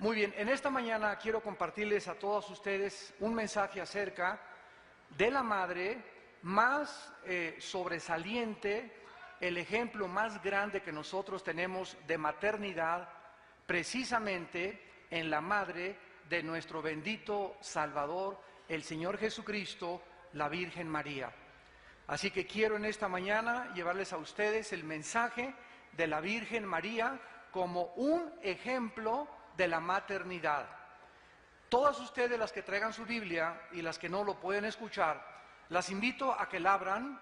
Muy bien, en esta mañana quiero compartirles a todos ustedes un mensaje acerca de la madre más eh, sobresaliente, el ejemplo más grande que nosotros tenemos de maternidad, precisamente en la madre de nuestro bendito Salvador, el Señor Jesucristo, la Virgen María. Así que quiero en esta mañana llevarles a ustedes el mensaje de la Virgen María como un ejemplo de la maternidad. Todas ustedes las que traigan su Biblia y las que no lo pueden escuchar, las invito a que la abran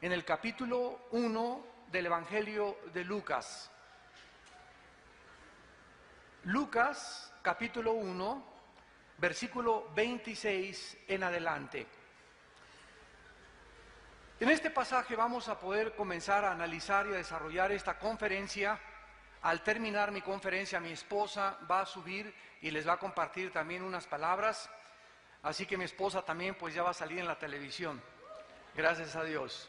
en el capítulo 1 del Evangelio de Lucas. Lucas capítulo 1, versículo 26 en adelante. En este pasaje vamos a poder comenzar a analizar y a desarrollar esta conferencia al terminar mi conferencia, mi esposa va a subir y les va a compartir también unas palabras. Así que mi esposa también pues ya va a salir en la televisión. Gracias a Dios.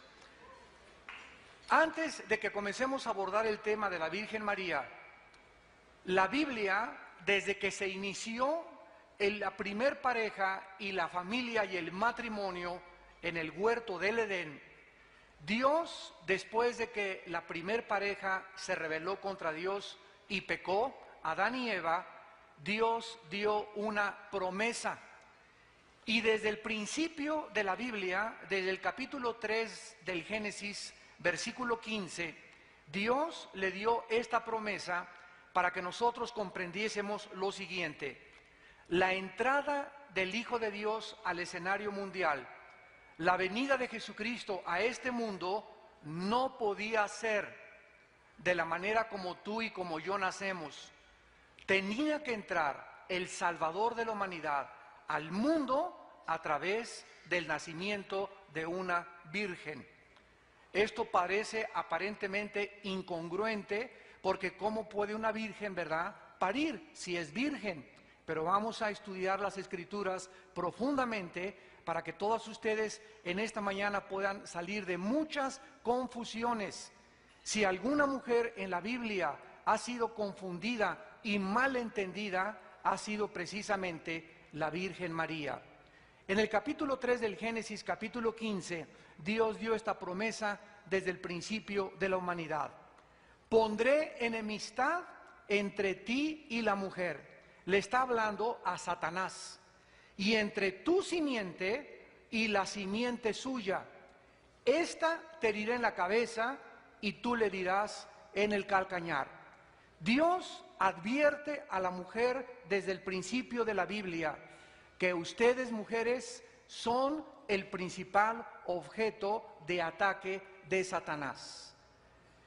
Antes de que comencemos a abordar el tema de la Virgen María, la Biblia, desde que se inició en la primer pareja y la familia y el matrimonio en el huerto del Edén, Dios, después de que la primer pareja se rebeló contra Dios y pecó, Adán y Eva, Dios dio una promesa. Y desde el principio de la Biblia, desde el capítulo 3 del Génesis, versículo 15, Dios le dio esta promesa para que nosotros comprendiésemos lo siguiente. La entrada del Hijo de Dios al escenario mundial la venida de Jesucristo a este mundo no podía ser de la manera como tú y como yo nacemos. Tenía que entrar el Salvador de la humanidad al mundo a través del nacimiento de una virgen. Esto parece aparentemente incongruente porque ¿cómo puede una virgen, verdad, parir si es virgen? Pero vamos a estudiar las escrituras profundamente para que todos ustedes en esta mañana puedan salir de muchas confusiones. Si alguna mujer en la Biblia ha sido confundida y malentendida, ha sido precisamente la Virgen María. En el capítulo 3 del Génesis, capítulo 15, Dios dio esta promesa desde el principio de la humanidad. Pondré enemistad entre ti y la mujer. Le está hablando a Satanás y entre tu simiente y la simiente suya. Esta te herirá en la cabeza y tú le dirás en el calcañar. Dios advierte a la mujer desde el principio de la Biblia que ustedes mujeres son el principal objeto de ataque de Satanás.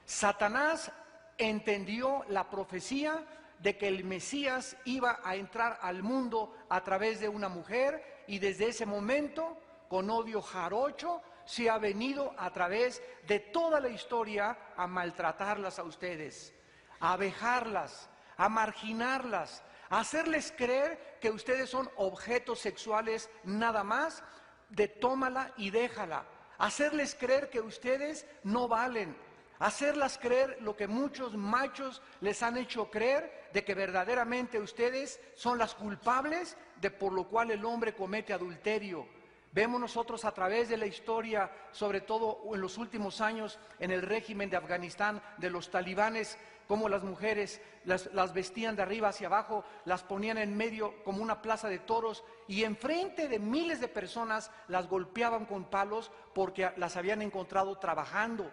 Satanás entendió la profecía de que el Mesías iba a entrar al mundo a través de una mujer y desde ese momento, con odio jarocho, se ha venido a través de toda la historia a maltratarlas a ustedes, a vejarlas, a marginarlas, a hacerles creer que ustedes son objetos sexuales nada más, de tómala y déjala, hacerles creer que ustedes no valen, hacerlas creer lo que muchos machos les han hecho creer, de que verdaderamente ustedes son las culpables de por lo cual el hombre comete adulterio. Vemos nosotros a través de la historia, sobre todo en los últimos años, en el régimen de Afganistán, de los talibanes, cómo las mujeres las, las, vestían de arriba hacia abajo, las ponían en medio como una plaza de toros y enfrente de miles de personas las golpeaban con palos porque las habían encontrado trabajando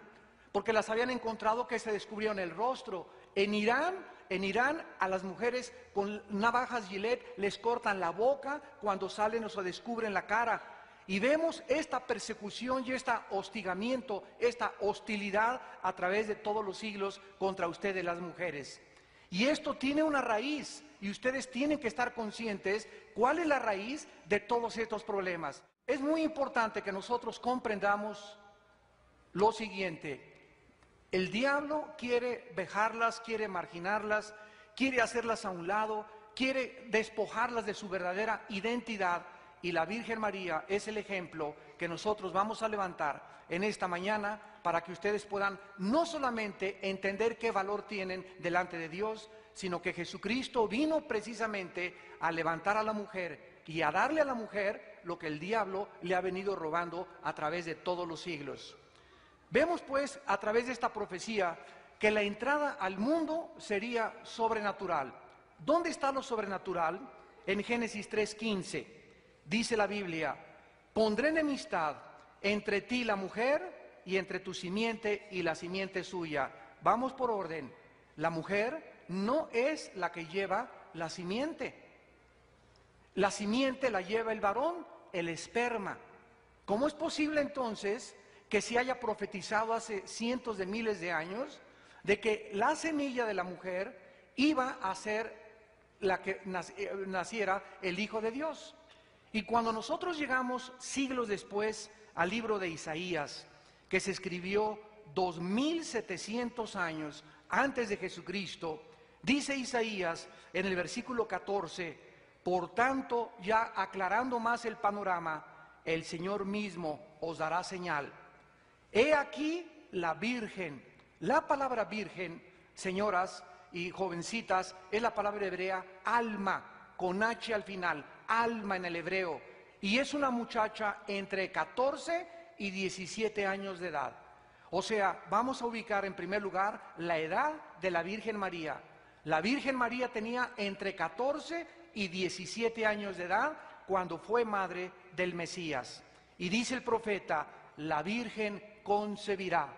porque las habían encontrado que se descubrieron el rostro. En Irán, en Irán a las mujeres con navajas Gillette les cortan la boca cuando salen o se descubren la cara. Y vemos esta persecución y este hostigamiento, esta hostilidad a través de todos los siglos contra ustedes las mujeres. Y esto tiene una raíz y ustedes tienen que estar conscientes cuál es la raíz de todos estos problemas. Es muy importante que nosotros comprendamos lo siguiente, el diablo quiere vejarlas, quiere marginarlas, quiere hacerlas a un lado, quiere despojarlas de su verdadera identidad. Y la Virgen María es el ejemplo que nosotros vamos a levantar en esta mañana para que ustedes puedan no solamente entender qué valor tienen delante de Dios, sino que Jesucristo vino precisamente a levantar a la mujer y a darle a la mujer lo que el diablo le ha venido robando a través de todos los siglos. Vemos pues a través de esta profecía que la entrada al mundo sería sobrenatural. ¿Dónde está lo sobrenatural? En Génesis 3:15 dice la Biblia, pondré enemistad entre ti la mujer y entre tu simiente y la simiente suya. Vamos por orden. La mujer no es la que lleva la simiente. La simiente la lleva el varón, el esperma. ¿Cómo es posible entonces que se haya profetizado hace cientos de miles de años de que la semilla de la mujer iba a ser la que eh, naciera el Hijo de Dios? Y cuando nosotros llegamos siglos después al libro de Isaías, que se escribió 2700 años antes de Jesucristo, dice Isaías en el versículo 14, por tanto, ya aclarando más el panorama, el Señor mismo os dará señal. He aquí la Virgen. La palabra Virgen, señoras y jovencitas, es la palabra hebrea alma, con H al final, alma en el hebreo. Y es una muchacha entre 14 y 17 años de edad. O sea, vamos a ubicar en primer lugar la edad de la Virgen María. La Virgen María tenía entre 14 y 17 años de edad cuando fue madre del Mesías. Y dice el profeta, la Virgen concebirá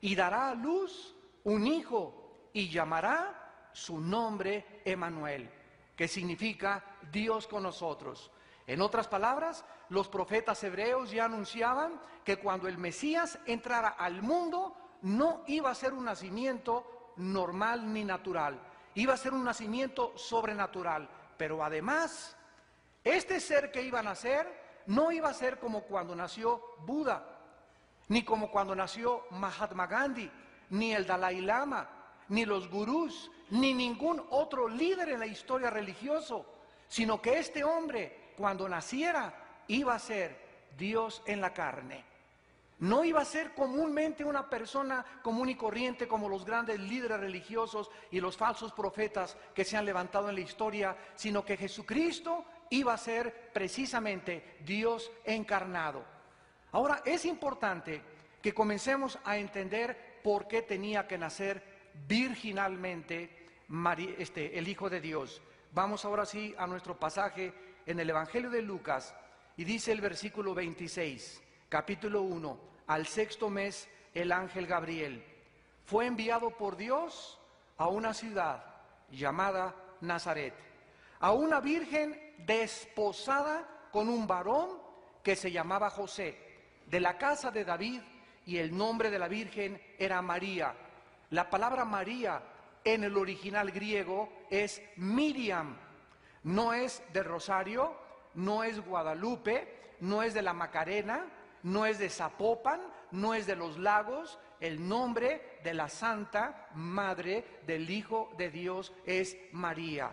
y dará a luz un hijo y llamará su nombre Emanuel, que significa Dios con nosotros. En otras palabras, los profetas hebreos ya anunciaban que cuando el Mesías entrara al mundo, no iba a ser un nacimiento normal ni natural, iba a ser un nacimiento sobrenatural, pero además, este ser que iba a nacer no iba a ser como cuando nació Buda, ni como cuando nació Mahatma Gandhi, ni el Dalai Lama, ni los gurús, ni ningún otro líder en la historia religioso, sino que este hombre, cuando naciera, iba a ser Dios en la carne. No iba a ser comúnmente una persona común y corriente como los grandes líderes religiosos y los falsos profetas que se han levantado en la historia, sino que Jesucristo iba a ser precisamente Dios encarnado. Ahora es importante que comencemos a entender por qué tenía que nacer virginalmente este, el Hijo de Dios. Vamos ahora sí a nuestro pasaje en el Evangelio de Lucas y dice el versículo 26 capítulo 1, al sexto mes, el ángel Gabriel fue enviado por Dios a una ciudad llamada Nazaret, a una virgen desposada con un varón que se llamaba José, de la casa de David, y el nombre de la virgen era María. La palabra María en el original griego es Miriam, no es de Rosario, no es Guadalupe, no es de la Macarena, no es de Zapopan, no es de los lagos, el nombre de la Santa Madre del Hijo de Dios es María.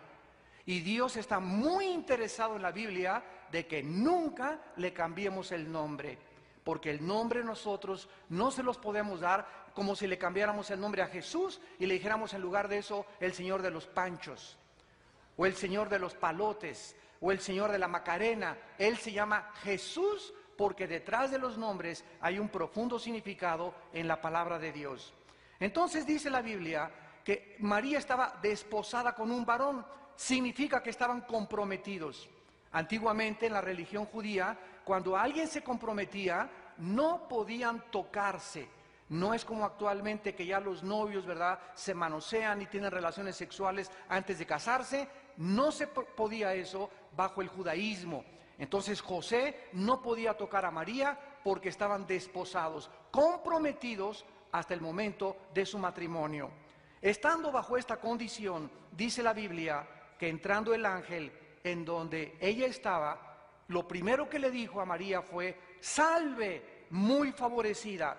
Y Dios está muy interesado en la Biblia de que nunca le cambiemos el nombre, porque el nombre nosotros no se los podemos dar como si le cambiáramos el nombre a Jesús y le dijéramos en lugar de eso el Señor de los Panchos, o el Señor de los Palotes, o el Señor de la Macarena. Él se llama Jesús porque detrás de los nombres hay un profundo significado en la palabra de Dios. Entonces dice la Biblia que María estaba desposada con un varón, significa que estaban comprometidos. Antiguamente en la religión judía, cuando alguien se comprometía, no podían tocarse. No es como actualmente que ya los novios, ¿verdad?, se manosean y tienen relaciones sexuales antes de casarse. No se podía eso bajo el judaísmo. Entonces José no podía tocar a María porque estaban desposados, comprometidos hasta el momento de su matrimonio. Estando bajo esta condición, dice la Biblia que entrando el ángel en donde ella estaba, lo primero que le dijo a María fue, salve, muy favorecida.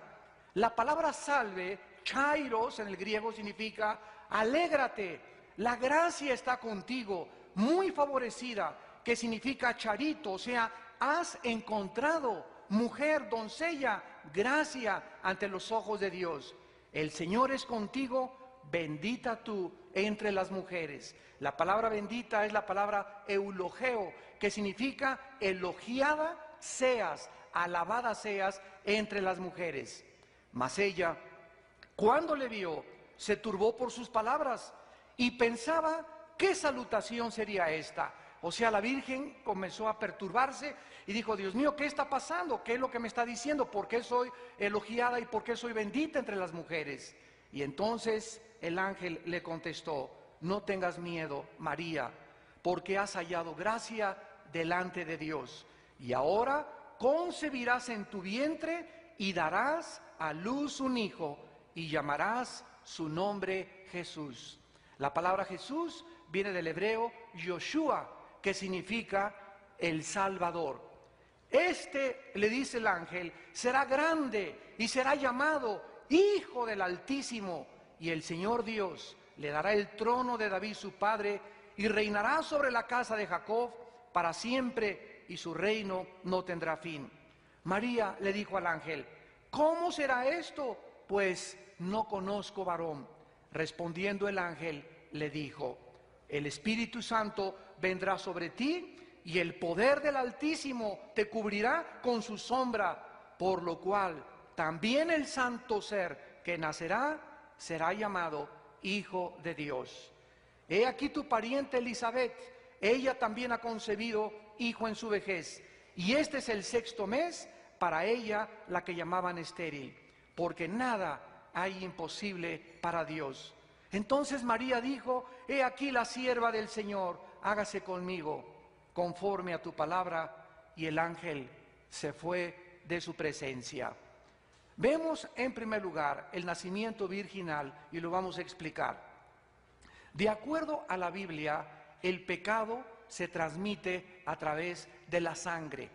La palabra salve, chairos en el griego significa, alégrate, la gracia está contigo, muy favorecida que significa charito, o sea, has encontrado, mujer, doncella, gracia ante los ojos de Dios. El Señor es contigo, bendita tú entre las mujeres. La palabra bendita es la palabra eulogeo, que significa elogiada seas, alabada seas entre las mujeres. Mas ella, cuando le vio, se turbó por sus palabras y pensaba, ¿qué salutación sería esta? O sea, la Virgen comenzó a perturbarse y dijo, Dios mío, ¿qué está pasando? ¿Qué es lo que me está diciendo? ¿Por qué soy elogiada y por qué soy bendita entre las mujeres? Y entonces el ángel le contestó, no tengas miedo, María, porque has hallado gracia delante de Dios. Y ahora concebirás en tu vientre y darás a luz un hijo y llamarás su nombre Jesús. La palabra Jesús viene del hebreo Yoshua, que significa el Salvador. Este, le dice el ángel, será grande y será llamado Hijo del Altísimo, y el Señor Dios le dará el trono de David su padre, y reinará sobre la casa de Jacob para siempre, y su reino no tendrá fin. María le dijo al ángel, ¿cómo será esto? Pues no conozco varón. Respondiendo el ángel, le dijo, el Espíritu Santo vendrá sobre ti y el poder del Altísimo te cubrirá con su sombra, por lo cual también el santo ser que nacerá será llamado Hijo de Dios. He aquí tu pariente Elizabeth, ella también ha concebido hijo en su vejez, y este es el sexto mes para ella la que llamaban estéril, porque nada hay imposible para Dios. Entonces María dijo, he aquí la sierva del Señor, hágase conmigo conforme a tu palabra, y el ángel se fue de su presencia. Vemos en primer lugar el nacimiento virginal y lo vamos a explicar. De acuerdo a la Biblia, el pecado se transmite a través de la sangre.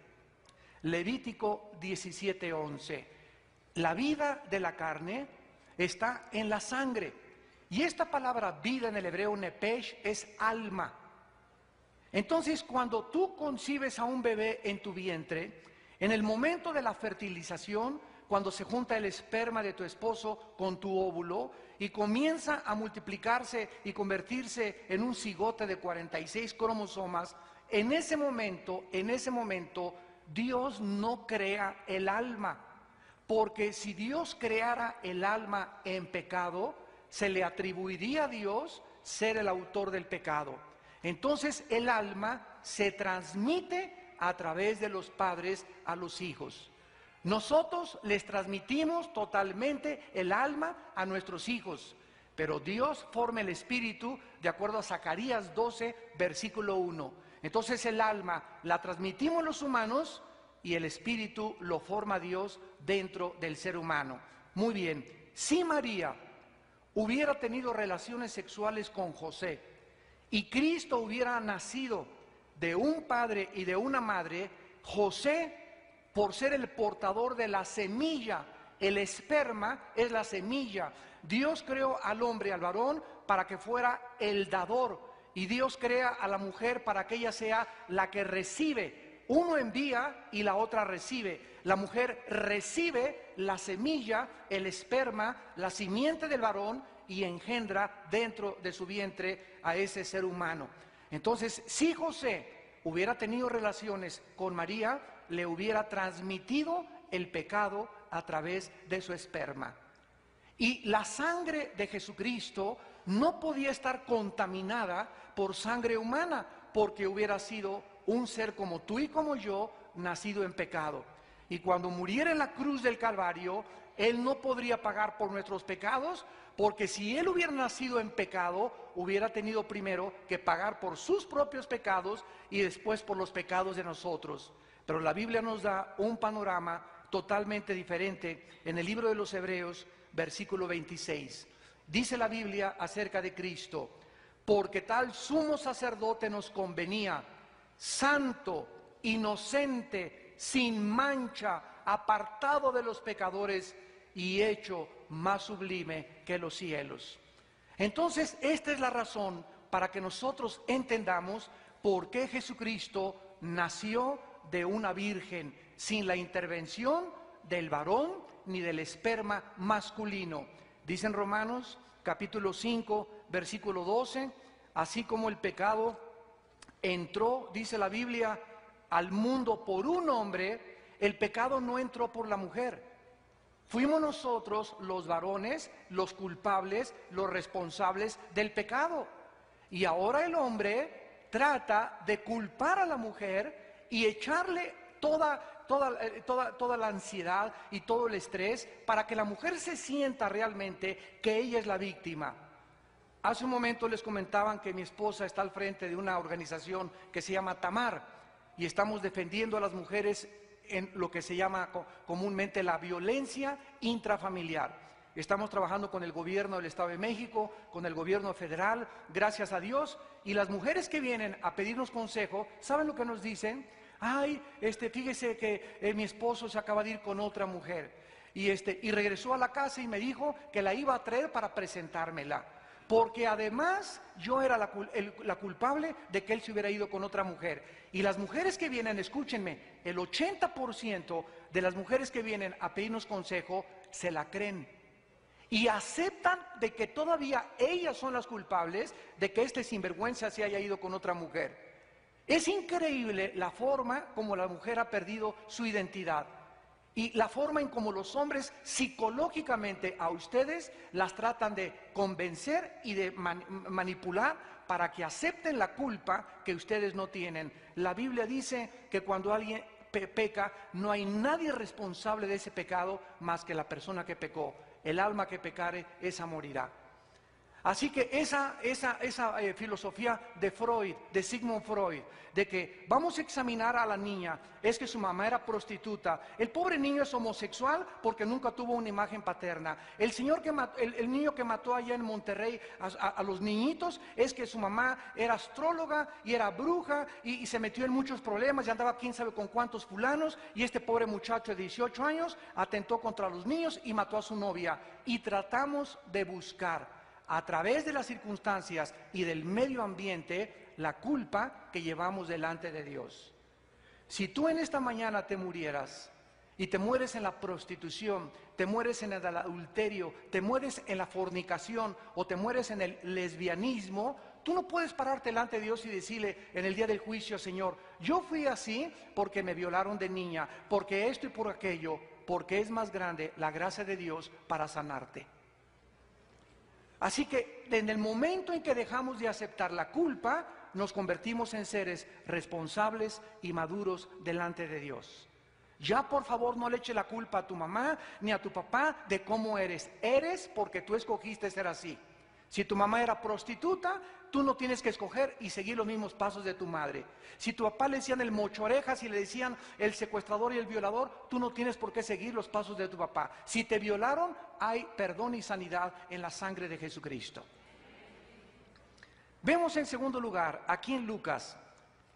Levítico 17:11. La vida de la carne está en la sangre. Y esta palabra vida en el hebreo nepesh es alma. Entonces, cuando tú concibes a un bebé en tu vientre, en el momento de la fertilización, cuando se junta el esperma de tu esposo con tu óvulo y comienza a multiplicarse y convertirse en un cigote de 46 cromosomas, en ese momento, en ese momento, Dios no crea el alma. Porque si Dios creara el alma en pecado, se le atribuiría a Dios ser el autor del pecado. Entonces el alma se transmite a través de los padres a los hijos. Nosotros les transmitimos totalmente el alma a nuestros hijos, pero Dios forma el espíritu de acuerdo a Zacarías 12, versículo 1. Entonces el alma la transmitimos los humanos y el espíritu lo forma Dios dentro del ser humano. Muy bien, si María hubiera tenido relaciones sexuales con José y Cristo hubiera nacido de un padre y de una madre, José, por ser el portador de la semilla, el esperma es la semilla. Dios creó al hombre, al varón, para que fuera el dador. Y Dios crea a la mujer para que ella sea la que recibe. Uno envía y la otra recibe. La mujer recibe la semilla, el esperma, la simiente del varón y engendra dentro de su vientre a ese ser humano. Entonces, si José hubiera tenido relaciones con María, le hubiera transmitido el pecado a través de su esperma. Y la sangre de Jesucristo no podía estar contaminada por sangre humana, porque hubiera sido un ser como tú y como yo, nacido en pecado. Y cuando muriera en la cruz del Calvario, Él no podría pagar por nuestros pecados, porque si Él hubiera nacido en pecado, hubiera tenido primero que pagar por sus propios pecados y después por los pecados de nosotros. Pero la Biblia nos da un panorama totalmente diferente en el libro de los Hebreos, versículo 26. Dice la Biblia acerca de Cristo, porque tal sumo sacerdote nos convenía, santo, inocente, sin mancha, apartado de los pecadores y hecho más sublime que los cielos. Entonces, esta es la razón para que nosotros entendamos por qué Jesucristo nació de una virgen sin la intervención del varón ni del esperma masculino. Dicen Romanos capítulo 5, versículo 12, así como el pecado entró, dice la Biblia, al mundo por un hombre, el pecado no entró por la mujer. Fuimos nosotros los varones, los culpables, los responsables del pecado. Y ahora el hombre trata de culpar a la mujer y echarle toda, toda, eh, toda, toda la ansiedad y todo el estrés para que la mujer se sienta realmente que ella es la víctima. Hace un momento les comentaban que mi esposa está al frente de una organización que se llama Tamar y estamos defendiendo a las mujeres en lo que se llama comúnmente la violencia intrafamiliar. Estamos trabajando con el gobierno del Estado de México, con el gobierno federal, gracias a Dios. Y las mujeres que vienen a pedirnos consejo, ¿saben lo que nos dicen? Ay, este, fíjese que eh, mi esposo se acaba de ir con otra mujer. Y, este, y regresó a la casa y me dijo que la iba a traer para presentármela. Porque además yo era la, la culpable de que él se hubiera ido con otra mujer. Y las mujeres que vienen, escúchenme, el 80% de las mujeres que vienen a pedirnos consejo se la creen y aceptan de que todavía ellas son las culpables de que este sinvergüenza se haya ido con otra mujer. Es increíble la forma como la mujer ha perdido su identidad y la forma en como los hombres psicológicamente a ustedes las tratan de convencer y de manipular para que acepten la culpa que ustedes no tienen. La Biblia dice que cuando alguien peca, no hay nadie responsable de ese pecado más que la persona que pecó el alma que pecare, esa morirá. Así que esa, esa, esa eh, filosofía de Freud, de Sigmund Freud, de que vamos a examinar a la niña, es que su mamá era prostituta. El pobre niño es homosexual porque nunca tuvo una imagen paterna. El, señor que el, niño que mató allá en Monterrey a, los niñitos es que su mamá era astróloga y era bruja y, y, se metió en muchos problemas y andaba quién sabe con cuántos fulanos. Y este pobre muchacho de 18 años atentó contra los niños y mató a su novia. Y tratamos de buscar a través de las circunstancias y del medio ambiente la culpa que llevamos delante de Dios. Si tú en esta mañana te murieras y te mueres en la prostitución, te mueres en el adulterio, te mueres en la fornicación o te mueres en el lesbianismo, tú no puedes pararte delante de Dios y decirle en el día del juicio, Señor, yo fui así porque me violaron de niña, porque esto y por aquello, porque es más grande la gracia de Dios para sanarte. Así que en el momento en que dejamos de aceptar la culpa, nos convertimos en seres responsables y maduros delante de Dios. Ya por favor no le eche la culpa a tu mamá ni a tu papá de cómo eres. Eres porque tú escogiste ser así. Si tu mamá era prostituta, tú no tienes que escoger y seguir los mismos pasos de tu madre. Si tu papá le decían el mocho orejas y le decían el secuestrador y el violador, tú no tienes por qué seguir los pasos de tu papá. Si te violaron, hay perdón y sanidad en la sangre de Jesucristo. Vemos en segundo lugar, aquí en Lucas,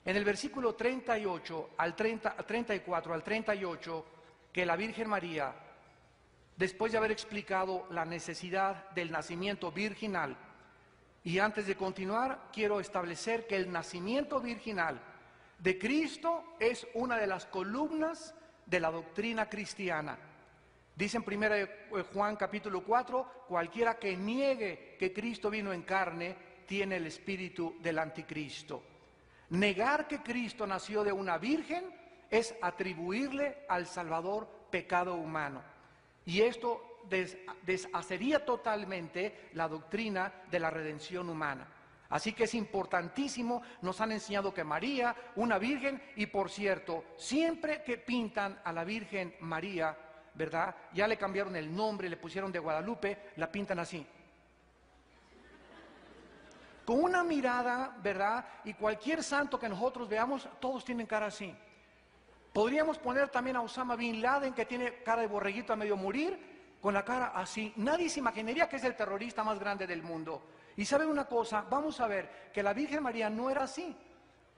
en el versículo 38 al 30, 34 al 38, que la Virgen María después de haber explicado la necesidad del nacimiento virginal. Y antes de continuar, quiero establecer que el nacimiento virginal de Cristo es una de las columnas de la doctrina cristiana. Dice en 1 Juan capítulo 4, cualquiera que niegue que Cristo vino en carne, tiene el espíritu del anticristo. Negar que Cristo nació de una virgen es atribuirle al Salvador pecado humano. Y esto deshacería totalmente la doctrina de la redención humana. Así que es importantísimo, nos han enseñado que María, una virgen, y por cierto, siempre que pintan a la Virgen María, ¿verdad? Ya le cambiaron el nombre, le pusieron de Guadalupe, la pintan así. Con una mirada, ¿verdad? Y cualquier santo que nosotros veamos, todos tienen cara así. Podríamos poner también a Osama Bin Laden, que tiene cara de borreguito a medio morir, con la cara así. Nadie se imaginaría que es el terrorista más grande del mundo. Y saben una cosa, vamos a ver que la Virgen María no era así.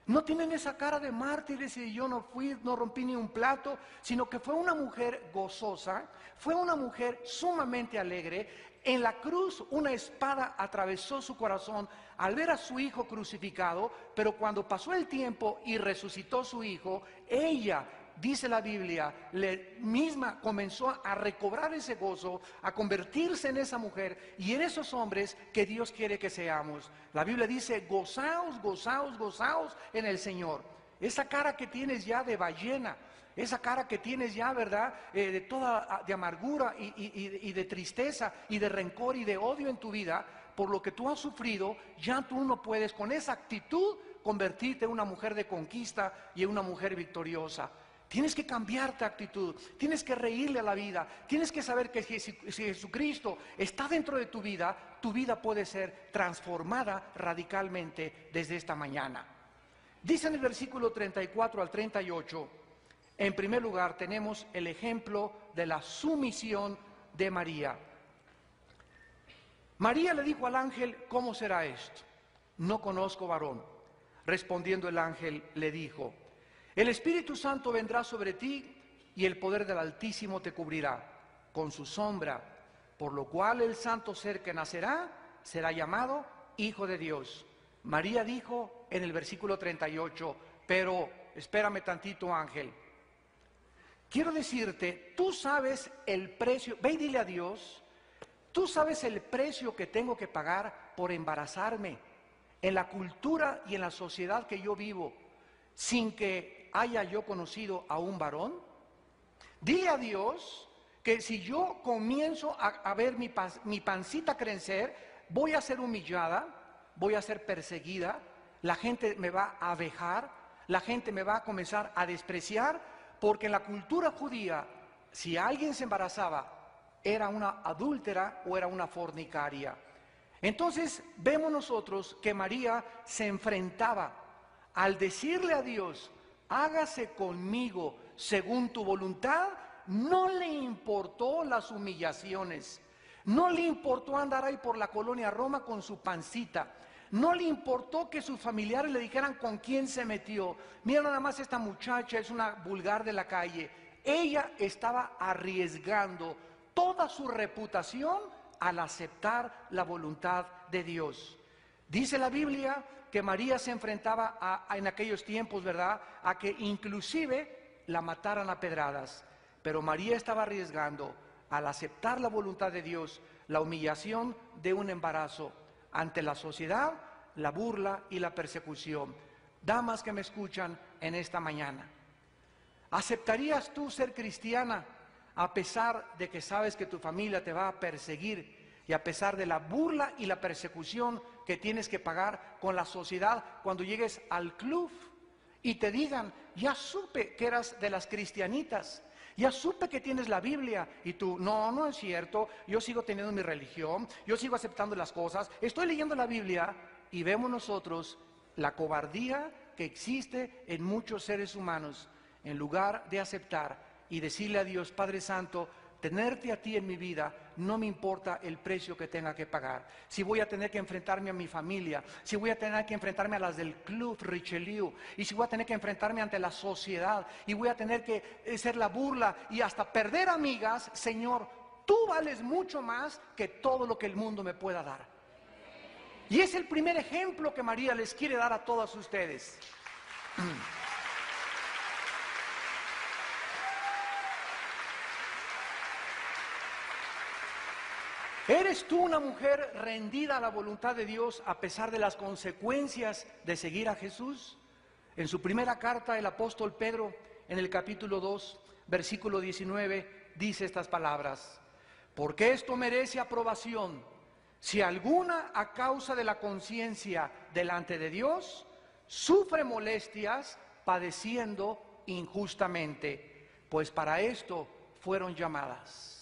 No tienen esa cara de mártires y yo no fui, no rompí ni un plato, sino que fue una mujer gozosa, fue una mujer sumamente alegre. En la cruz una espada atravesó su corazón al ver a su hijo crucificado, pero cuando pasó el tiempo y resucitó su hijo, ella dice la Biblia, le misma comenzó a recobrar ese gozo, a convertirse en esa mujer y en esos hombres que Dios quiere que seamos. La Biblia dice, gozaos, gozaos, gozaos en el Señor. Esa cara que tienes ya de ballena, esa cara que tienes ya, ¿verdad? Eh, de toda ah, de amargura y, y de tristeza y de rencor y de odio en tu vida, por lo que tú has sufrido, ya tú no puedes con esa actitud convertirte en una mujer de conquista y en una mujer victoriosa. Tienes que cambiar tu actitud, tienes que reírle a la vida, tienes que saber que si, Jesucristo está dentro de tu vida, tu vida puede ser transformada radicalmente desde esta mañana. Dice en el versículo 34 al 38, en primer lugar tenemos el ejemplo de la sumisión de María. María le dijo al ángel, ¿cómo será esto? No conozco varón. Respondiendo el ángel le dijo, el Espíritu Santo vendrá sobre ti y el poder del Altísimo te cubrirá con su sombra, por lo cual el santo ser que nacerá será llamado Hijo de Dios. María dijo en el versículo 38, pero espérame tantito ángel, quiero decirte, tú sabes el precio, ve y dile a Dios, Tú sabes el precio que tengo que pagar por embarazarme en la cultura y en la sociedad que yo vivo sin que haya yo conocido a un varón. Dile a Dios que si yo comienzo a, ver mi, mi pancita crecer, voy a ser humillada, voy a ser perseguida, la gente me va a vejar, la gente me va a comenzar a despreciar, porque en la cultura judía, si alguien se embarazaba era una adúltera o era una fornicaria. Entonces vemos nosotros que María se enfrentaba al decirle a Dios, hágase conmigo según tu voluntad, no le importó las humillaciones, no le importó andar ahí por la colonia Roma con su pancita, no le importó que sus familiares le dijeran con quién se metió. Mira nada más esta muchacha es una vulgar de la calle. Ella estaba arriesgando toda su reputación al aceptar la voluntad de Dios. Dice la Biblia que María se enfrentaba en aquellos tiempos, ¿verdad?, a que inclusive la mataran a pedradas. Pero María estaba arriesgando al aceptar la voluntad de Dios la humillación de un embarazo ante la sociedad, la burla y la persecución. Damas que me escuchan en esta mañana, ¿aceptarías tú ser cristiana? a pesar de que sabes que tu familia te va a perseguir y a pesar de la burla y la persecución que tienes que pagar con la sociedad cuando llegues al club y te digan, ya supe que eras de las cristianitas, ya supe que tienes la Biblia y tú, no, no es cierto, yo sigo teniendo mi religión, yo sigo aceptando las cosas, estoy leyendo la Biblia y vemos nosotros la cobardía que existe en muchos seres humanos. En lugar de aceptar y decirle a Dios, Padre Santo, tenerte a ti en mi vida, no me importa el precio que tenga que pagar. Si voy a tener que enfrentarme a mi familia, si voy a tener que enfrentarme a las del club Richelieu, y si voy a tener que enfrentarme ante la sociedad, y voy a tener que eh, ser la burla y hasta perder amigas, Señor, tú vales mucho más que todo lo que el mundo me pueda dar. Y es el primer ejemplo que María les quiere dar a todas ustedes. ¿Eres tú una mujer rendida a la voluntad de Dios a pesar de las consecuencias de seguir a Jesús? En su primera carta, el apóstol Pedro, en el capítulo 2, versículo 19, dice estas palabras, porque esto merece aprobación, si alguna a causa de la conciencia delante de Dios sufre molestias padeciendo injustamente, pues para esto fueron llamadas.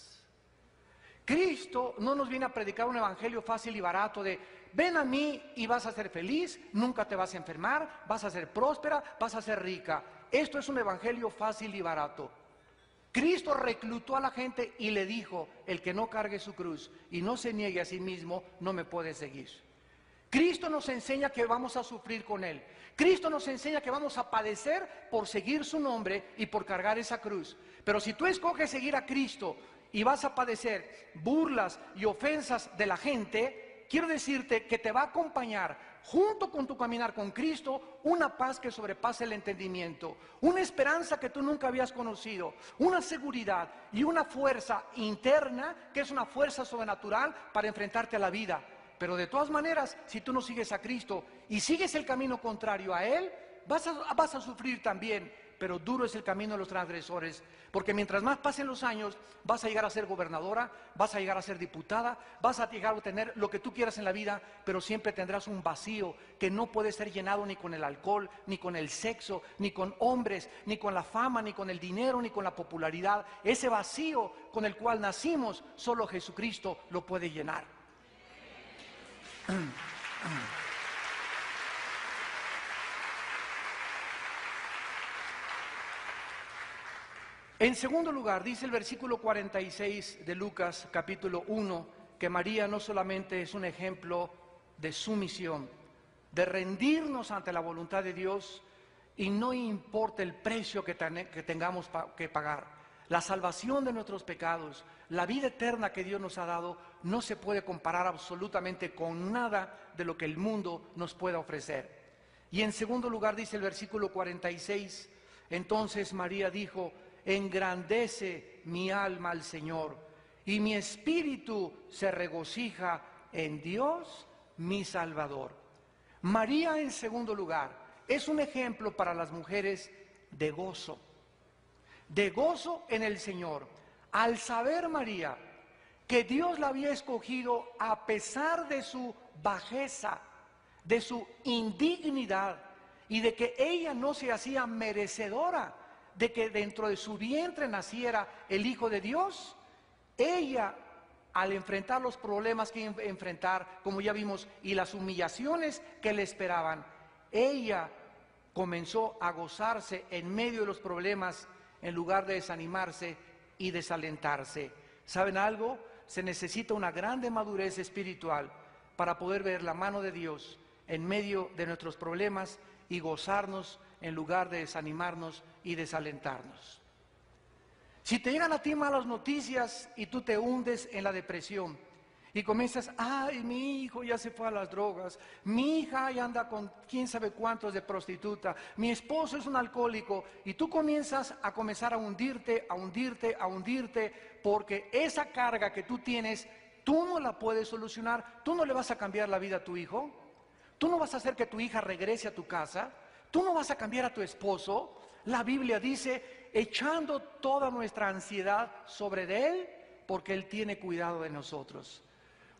Cristo no nos viene a predicar un evangelio fácil y barato de ven a mí y vas a ser feliz, nunca te vas a enfermar, vas a ser próspera, vas a ser rica. Esto es un evangelio fácil y barato. Cristo reclutó a la gente y le dijo, el que no cargue su cruz y no se niegue a sí mismo, no me puede seguir. Cristo nos enseña que vamos a sufrir con Él. Cristo nos enseña que vamos a padecer por seguir su nombre y por cargar esa cruz. Pero si tú escoges seguir a Cristo y vas a padecer burlas y ofensas de la gente, quiero decirte que te va a acompañar junto con tu caminar con Cristo, una paz que sobrepasa el entendimiento, una esperanza que tú nunca habías conocido, una seguridad y una fuerza interna que es una fuerza sobrenatural para enfrentarte a la vida. Pero de todas maneras, si tú no sigues a Cristo y sigues el camino contrario a Él, vas a, vas a sufrir también pero duro es el camino de los transgresores, porque mientras más pasen los años, vas a llegar a ser gobernadora, vas a llegar a ser diputada, vas a llegar a tener lo que tú quieras en la vida, pero siempre tendrás un vacío que no puede ser llenado ni con el alcohol, ni con el sexo, ni con hombres, ni con la fama, ni con el dinero, ni con la popularidad. Ese vacío con el cual nacimos, solo Jesucristo lo puede llenar. En segundo lugar, dice el versículo 46 de Lucas capítulo 1, que María no solamente es un ejemplo de sumisión, de rendirnos ante la voluntad de Dios y no importa el precio que, tengamos que pagar. La salvación de nuestros pecados, la vida eterna que Dios nos ha dado, no se puede comparar absolutamente con nada de lo que el mundo nos pueda ofrecer. Y en segundo lugar dice el versículo 46, entonces María dijo, engrandece mi alma al Señor y mi espíritu se regocija en Dios mi Salvador. María en segundo lugar es un ejemplo para las mujeres de gozo, de gozo en el Señor. Al saber María que Dios la había escogido a pesar de su bajeza, de su indignidad y de que ella no se hacía merecedora de que dentro de su vientre naciera el Hijo de Dios, ella al enfrentar los problemas que enfrentar, como ya vimos, y las humillaciones que le esperaban, ella comenzó a gozarse en medio de los problemas en lugar de desanimarse y desalentarse. ¿Saben algo? Se necesita una grande madurez espiritual para poder ver la mano de Dios en medio de nuestros problemas y gozarnos en lugar de desanimarnos y desalentarnos. Si te llegan a ti malas noticias y tú te hundes en la depresión y comienzas, ay, mi hijo ya se fue a las drogas, mi hija ya anda con quién sabe cuántos de prostituta, mi esposo es un alcohólico y tú comienzas a comenzar a hundirte, a hundirte, a hundirte, porque esa carga que tú tienes, tú no la puedes solucionar, tú no le vas a cambiar la vida a tu hijo, tú no vas a hacer que tu hija regrese a tu casa, Tú no vas a cambiar a tu esposo. La Biblia dice, echando toda nuestra ansiedad sobre él, porque él tiene cuidado de nosotros.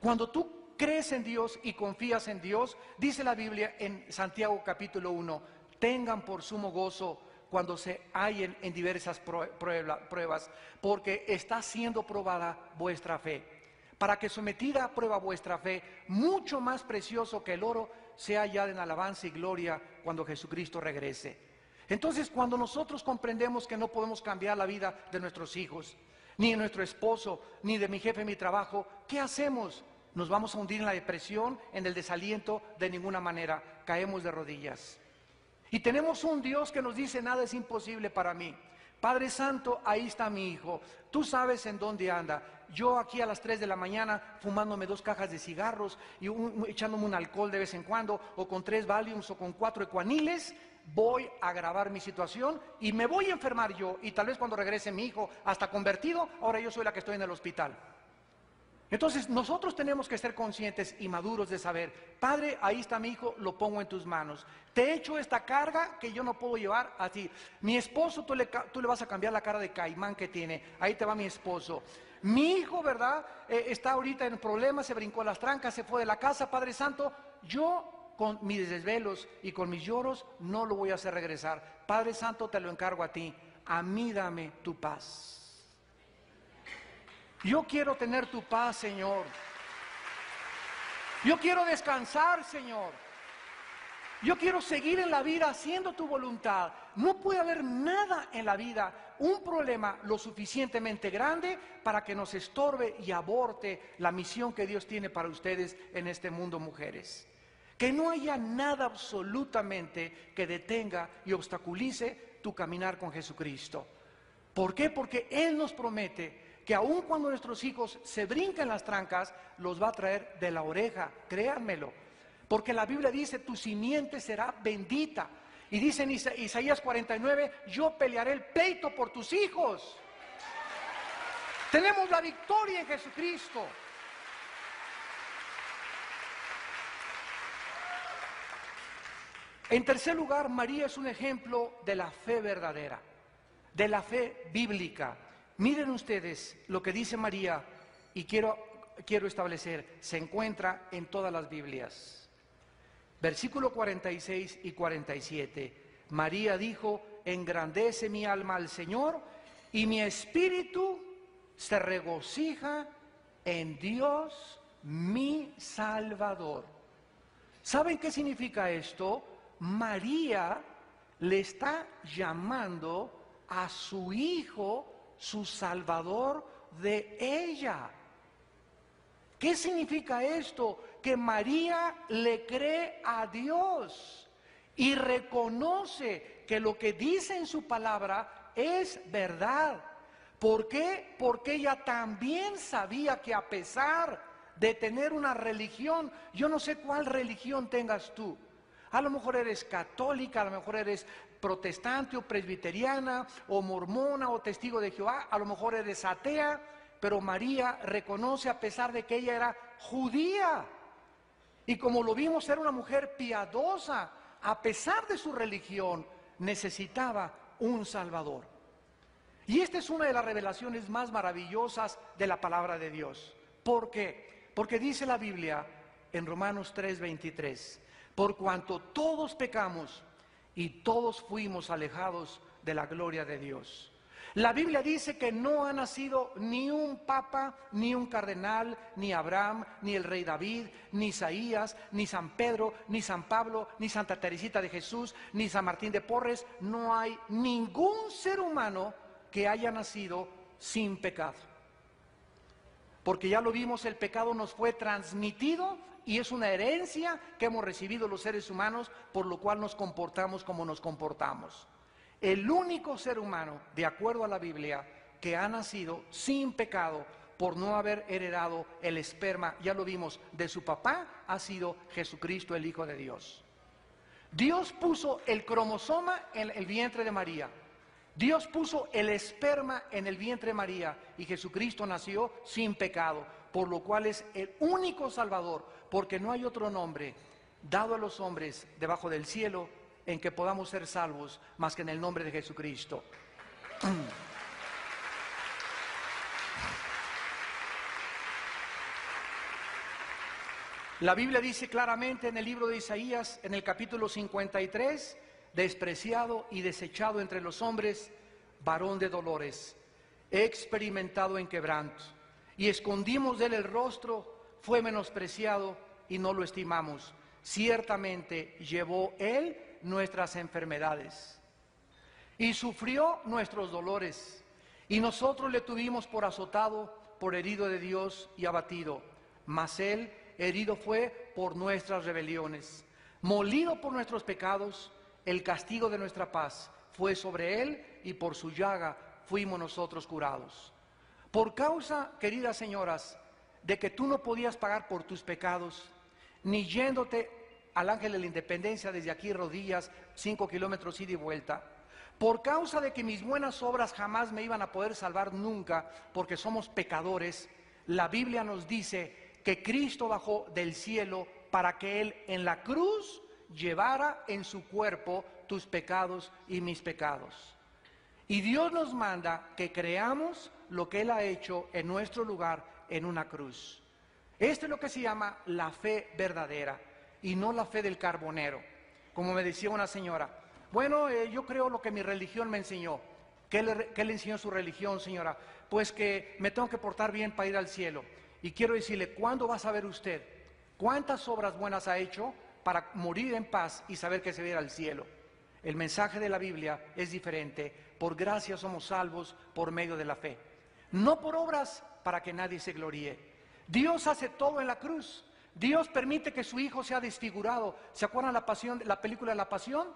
Cuando tú crees en Dios y confías en Dios, dice la Biblia en Santiago capítulo 1, tengan por sumo gozo cuando se hallen en diversas pruebas, porque está siendo probada vuestra fe. Para que sometida a prueba vuestra fe, mucho más precioso que el oro, sea hallada en alabanza y gloria cuando Jesucristo regrese. Entonces, cuando nosotros comprendemos que no podemos cambiar la vida de nuestros hijos, ni de nuestro esposo, ni de mi jefe mi trabajo, ¿qué hacemos? Nos vamos a hundir en la depresión, en el desaliento, de ninguna manera. Caemos de rodillas. Y tenemos un Dios que nos dice, nada es imposible para mí. Padre Santo, ahí está mi hijo. Tú sabes en dónde anda. Yo aquí a las 3 de la mañana fumándome dos cajas de cigarros y echándome un alcohol de vez en cuando, o con tres Valiums o con cuatro ecuaniles, voy a agravar mi situación y me voy a enfermar yo. Y tal vez cuando regrese mi hijo, hasta convertido, ahora yo soy la que estoy en el hospital. Entonces nosotros tenemos que ser conscientes y maduros de saber, Padre, ahí está mi hijo, lo pongo en tus manos. Te he hecho esta carga que yo no puedo llevar a ti. Mi esposo, tú le, tú le vas a cambiar la cara de caimán que tiene. Ahí te va mi esposo. Mi hijo, ¿verdad? Eh, está ahorita en problemas, se brincó las trancas, se fue de la casa, Padre Santo. Yo con mis desvelos y con mis lloros no lo voy a hacer regresar. Padre Santo, te lo encargo a ti. A mí dame tu paz. Yo quiero tener tu paz, Señor. Yo quiero descansar, Señor. Yo quiero seguir en la vida haciendo tu voluntad. No puede haber nada en la vida, un problema lo suficientemente grande para que nos estorbe y aborte la misión que Dios tiene para ustedes en este mundo, mujeres. Que no haya nada absolutamente que detenga y obstaculice tu caminar con Jesucristo. ¿Por qué? Porque Él nos promete que aun cuando nuestros hijos se brinquen las trancas, los va a traer de la oreja, créanmelo. Porque la Biblia dice, tu simiente será bendita. Y dice en Isaías 49, yo pelearé el pleito por tus hijos. Tenemos la victoria en Jesucristo. En tercer lugar, María es un ejemplo de la fe verdadera, de la fe bíblica. Miren ustedes lo que dice María y quiero, quiero establecer, se encuentra en todas las Biblias. Versículo 46 y 47. María dijo, engrandece mi alma al Señor y mi espíritu se regocija en Dios mi Salvador. ¿Saben qué significa esto? María le está llamando a su hijo su Salvador de ella. ¿Qué significa esto? Que María le cree a Dios y reconoce que lo que dice en su palabra es verdad. ¿Por qué? Porque ella también sabía que a pesar de tener una religión, yo no sé cuál religión tengas tú, a lo mejor eres católica, a lo mejor eres protestante o presbiteriana o mormona o testigo de Jehová, a lo mejor eres atea, pero María reconoce a pesar de que ella era judía. Y como lo vimos, era una mujer piadosa, a pesar de su religión, necesitaba un Salvador. Y esta es una de las revelaciones más maravillosas de la palabra de Dios. ¿Por qué? Porque dice la Biblia en Romanos 3:23, por cuanto todos pecamos y todos fuimos alejados de la gloria de Dios. La Biblia dice que no ha nacido ni un papa, ni un cardenal, ni Abraham, ni el rey David, ni Isaías, ni San Pedro, ni San Pablo, ni Santa Teresita de Jesús, ni San Martín de Porres. No hay ningún ser humano que haya nacido sin pecado. Porque ya lo vimos, el pecado nos fue transmitido y es una herencia que hemos recibido los seres humanos, por lo cual nos comportamos como nos comportamos. El único ser humano, de acuerdo a la Biblia, que ha nacido sin pecado por no haber heredado el esperma, ya lo vimos, de su papá, ha sido Jesucristo, el Hijo de Dios. Dios puso el cromosoma en el vientre de María. Dios puso el esperma en el vientre de María y Jesucristo nació sin pecado, por lo cual es el único Salvador porque no hay otro nombre dado a los hombres debajo del cielo en que podamos ser salvos más que en el nombre de Jesucristo. La Biblia dice claramente en el libro de Isaías, en el capítulo 53, despreciado y desechado entre los hombres, varón de dolores, he experimentado en quebranto, y escondimos de él el rostro, fue menospreciado y no lo estimamos. Ciertamente llevó Él nuestras enfermedades y sufrió nuestros dolores. Y nosotros le tuvimos por azotado, por herido de Dios y abatido. Mas Él herido fue por nuestras rebeliones, molido por nuestros pecados. El castigo de nuestra paz fue sobre Él y por su llaga fuimos nosotros curados. Por causa, queridas señoras, de que tú no podías pagar por tus pecados, ni yéndote al ángel de la independencia desde aquí rodillas, cinco kilómetros ida y vuelta, por causa de que mis buenas obras jamás me iban a poder salvar nunca, porque somos pecadores, la Biblia nos dice que Cristo bajó del cielo para que Él en la cruz llevara en su cuerpo tus pecados y mis pecados. Y Dios nos manda que creamos lo que Él ha hecho en nuestro lugar en una cruz. Esto es lo que se llama la fe verdadera y no la fe del carbonero. Como me decía una señora, bueno, eh, yo creo lo que mi religión me enseñó. ¿Qué le, ¿Qué le enseñó su religión, señora? Pues que me tengo que portar bien para ir al cielo. Y quiero decirle, ¿cuándo va a saber usted cuántas obras buenas ha hecho para morir en paz y saber que se va al cielo? El mensaje de la Biblia es diferente. Por gracia somos salvos por medio de la fe. No por obras para que nadie se gloríe. Dios hace todo en la cruz. Dios permite que su hijo sea desfigurado. ¿Se acuerdan la la película la pasión?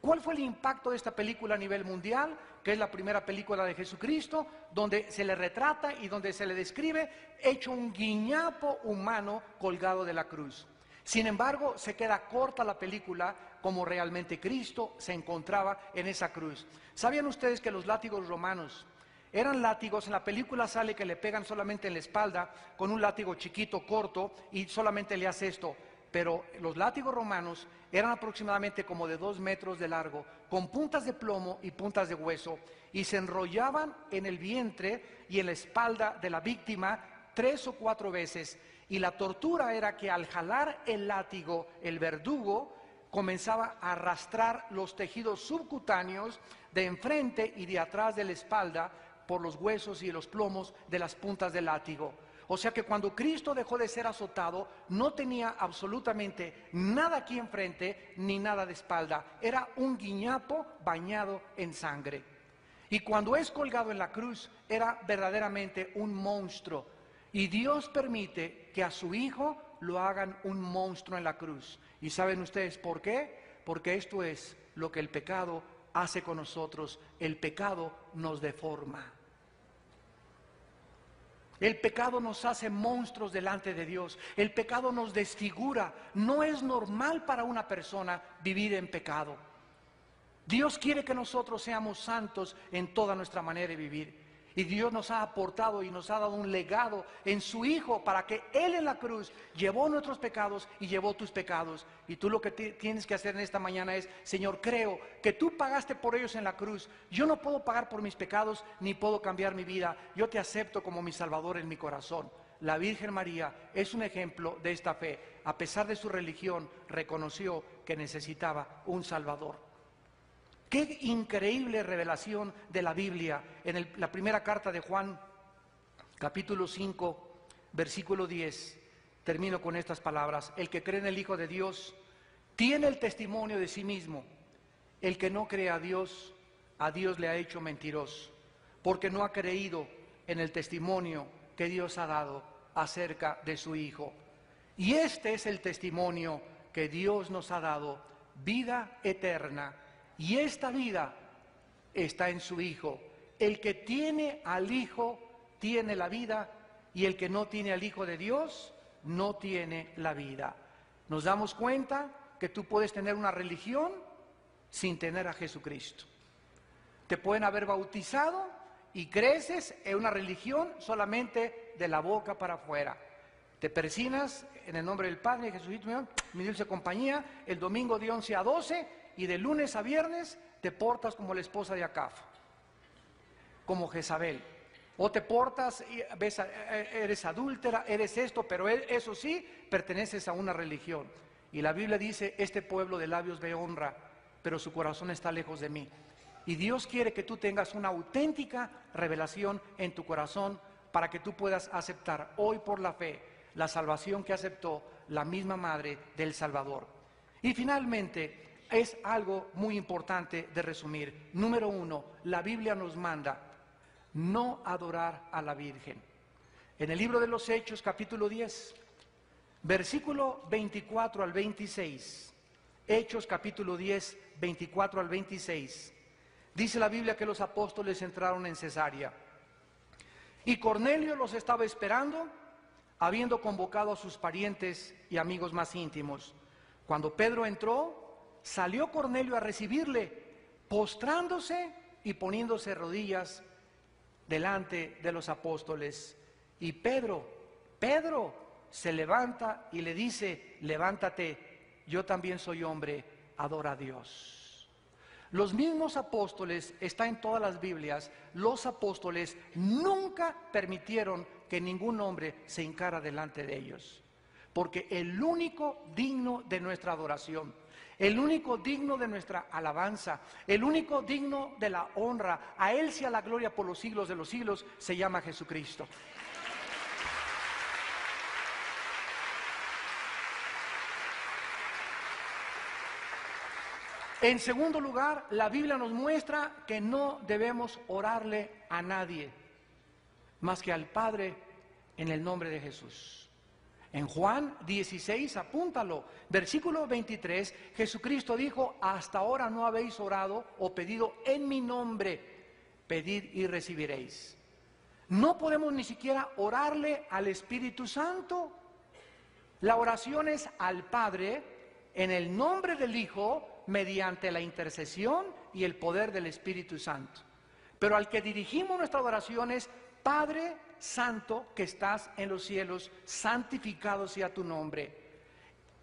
¿Cuál fue el impacto de esta película a nivel mundial? Que es la primera película de Jesucristo, donde se le retrata y donde se le describe hecho un guiñapo humano colgado de la cruz. Sin embargo, se queda corta la película como realmente Cristo se encontraba en esa cruz. ¿Sabían ustedes que los látigos romanos eran látigos? En la película sale que le pegan solamente en la espalda con un látigo chiquito, corto, y solamente le hace esto. Pero los látigos romanos eran aproximadamente como de dos metros de largo, con puntas de plomo y puntas de hueso, y se enrollaban en el vientre y en la espalda de la víctima tres o cuatro veces. Y la tortura era que al jalar el látigo, el verdugo comenzaba a arrastrar los tejidos subcutáneos de enfrente y de atrás de la espalda por los huesos y los plomos de las puntas del látigo. O sea que cuando Cristo dejó de ser azotado, no tenía absolutamente nada aquí enfrente ni nada de espalda. Era un guiñapo bañado en sangre. Y cuando es colgado en la cruz, era verdaderamente un monstruo. Y Dios permite que a su Hijo lo hagan un monstruo en la cruz. ¿Y saben ustedes por qué? Porque esto es lo que el pecado hace con nosotros. El pecado nos deforma. El pecado nos hace monstruos delante de Dios. El pecado nos desfigura. No es normal para una persona vivir en pecado. Dios quiere que nosotros seamos santos en toda nuestra manera de vivir. Y Dios nos ha aportado y nos ha dado un legado en su Hijo para que Él en la cruz llevó nuestros pecados y llevó tus pecados. Y tú lo que tienes que hacer en esta mañana es, Señor, creo que tú pagaste por ellos en la cruz. Yo no puedo pagar por mis pecados ni puedo cambiar mi vida. Yo te acepto como mi Salvador en mi corazón. La Virgen María es un ejemplo de esta fe. A pesar de su religión, reconoció que necesitaba un Salvador. Qué increíble revelación de la Biblia en la primera carta de Juan, capítulo 5, versículo 10. Termino con estas palabras. El que cree en el Hijo de Dios tiene el testimonio de sí mismo. El que no cree a Dios, a Dios le ha hecho mentiroso, porque no ha creído en el testimonio que Dios ha dado acerca de su Hijo. Y este es el testimonio que Dios nos ha dado, vida eterna y esta vida está en su Hijo. El que tiene al Hijo tiene la vida y el que no tiene al Hijo de Dios no tiene la vida. Nos damos cuenta que tú puedes tener una religión sin tener a Jesucristo. Te pueden haber bautizado y creces en una religión solamente de la boca para afuera. Te persinas en el nombre del Padre, Jesucristo, mi dulce compañía, el domingo de 11 a 12 y de lunes a viernes te portas como la esposa de Acaf, como Jezabel. O te portas, ves, eh, eres adúltera, eres esto, pero e, eso sí, perteneces a una religión. Y la Biblia dice, este pueblo de labios me honra, pero su corazón está lejos de mí. Y Dios quiere que tú tengas una auténtica revelación en tu corazón para que tú puedas aceptar hoy por la fe la salvación que aceptó la misma Madre del Salvador. Y finalmente, es algo muy importante de resumir. Número uno, la Biblia nos manda no adorar a la Virgen. En el libro de los Hechos, capítulo 10, versículo 24 al 26, Hechos capítulo 10, 24 al 26, dice la Biblia que los apóstoles entraron en Cesarea. Y Cornelio los estaba esperando, habiendo convocado a sus parientes y amigos más íntimos. Cuando Pedro entró, salió Cornelio a recibirle, postrándose y poniéndose rodillas delante de los apóstoles. Y Pedro, Pedro se levanta y le dice, levántate, yo también soy hombre, adora a Dios. Los mismos apóstoles, está en todas las Biblias, los apóstoles nunca permitieron que ningún hombre se encara delante de ellos, porque el único digno de nuestra adoración, el único digno de nuestra alabanza, el único digno de la honra, a Él sea la gloria por los siglos de los siglos, se llama Jesucristo. En segundo lugar, la Biblia nos muestra que no debemos orarle a nadie más que al Padre en el nombre de Jesús. En Juan 16, apúntalo, versículo 23, Jesucristo dijo, hasta ahora no habéis orado o pedido en mi nombre, pedid y recibiréis. No podemos ni siquiera orarle al Espíritu Santo. La oración es al Padre en el nombre del Hijo mediante la intercesión y el poder del Espíritu Santo. Pero al que dirigimos nuestra oración es Padre Santo que estás en los cielos, santificado sea tu nombre.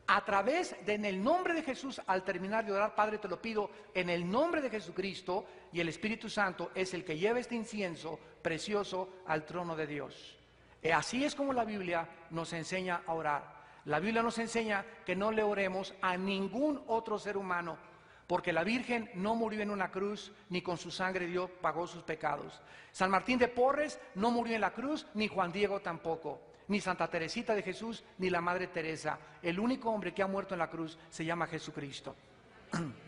A través de en el nombre de Jesús, al terminar de orar, Padre, te lo pido, en el nombre de Jesucristo y el Espíritu Santo es el que lleva este incienso precioso al trono de Dios. Y así es como la Biblia nos enseña a orar. La Biblia nos enseña que no le oremos a ningún otro ser humano, porque la Virgen no murió en una cruz, ni con su sangre Dios pagó sus pecados. San Martín de Porres no murió en la cruz, ni Juan Diego tampoco, ni Santa Teresita de Jesús, ni la Madre Teresa. El único hombre que ha muerto en la cruz se llama Jesucristo.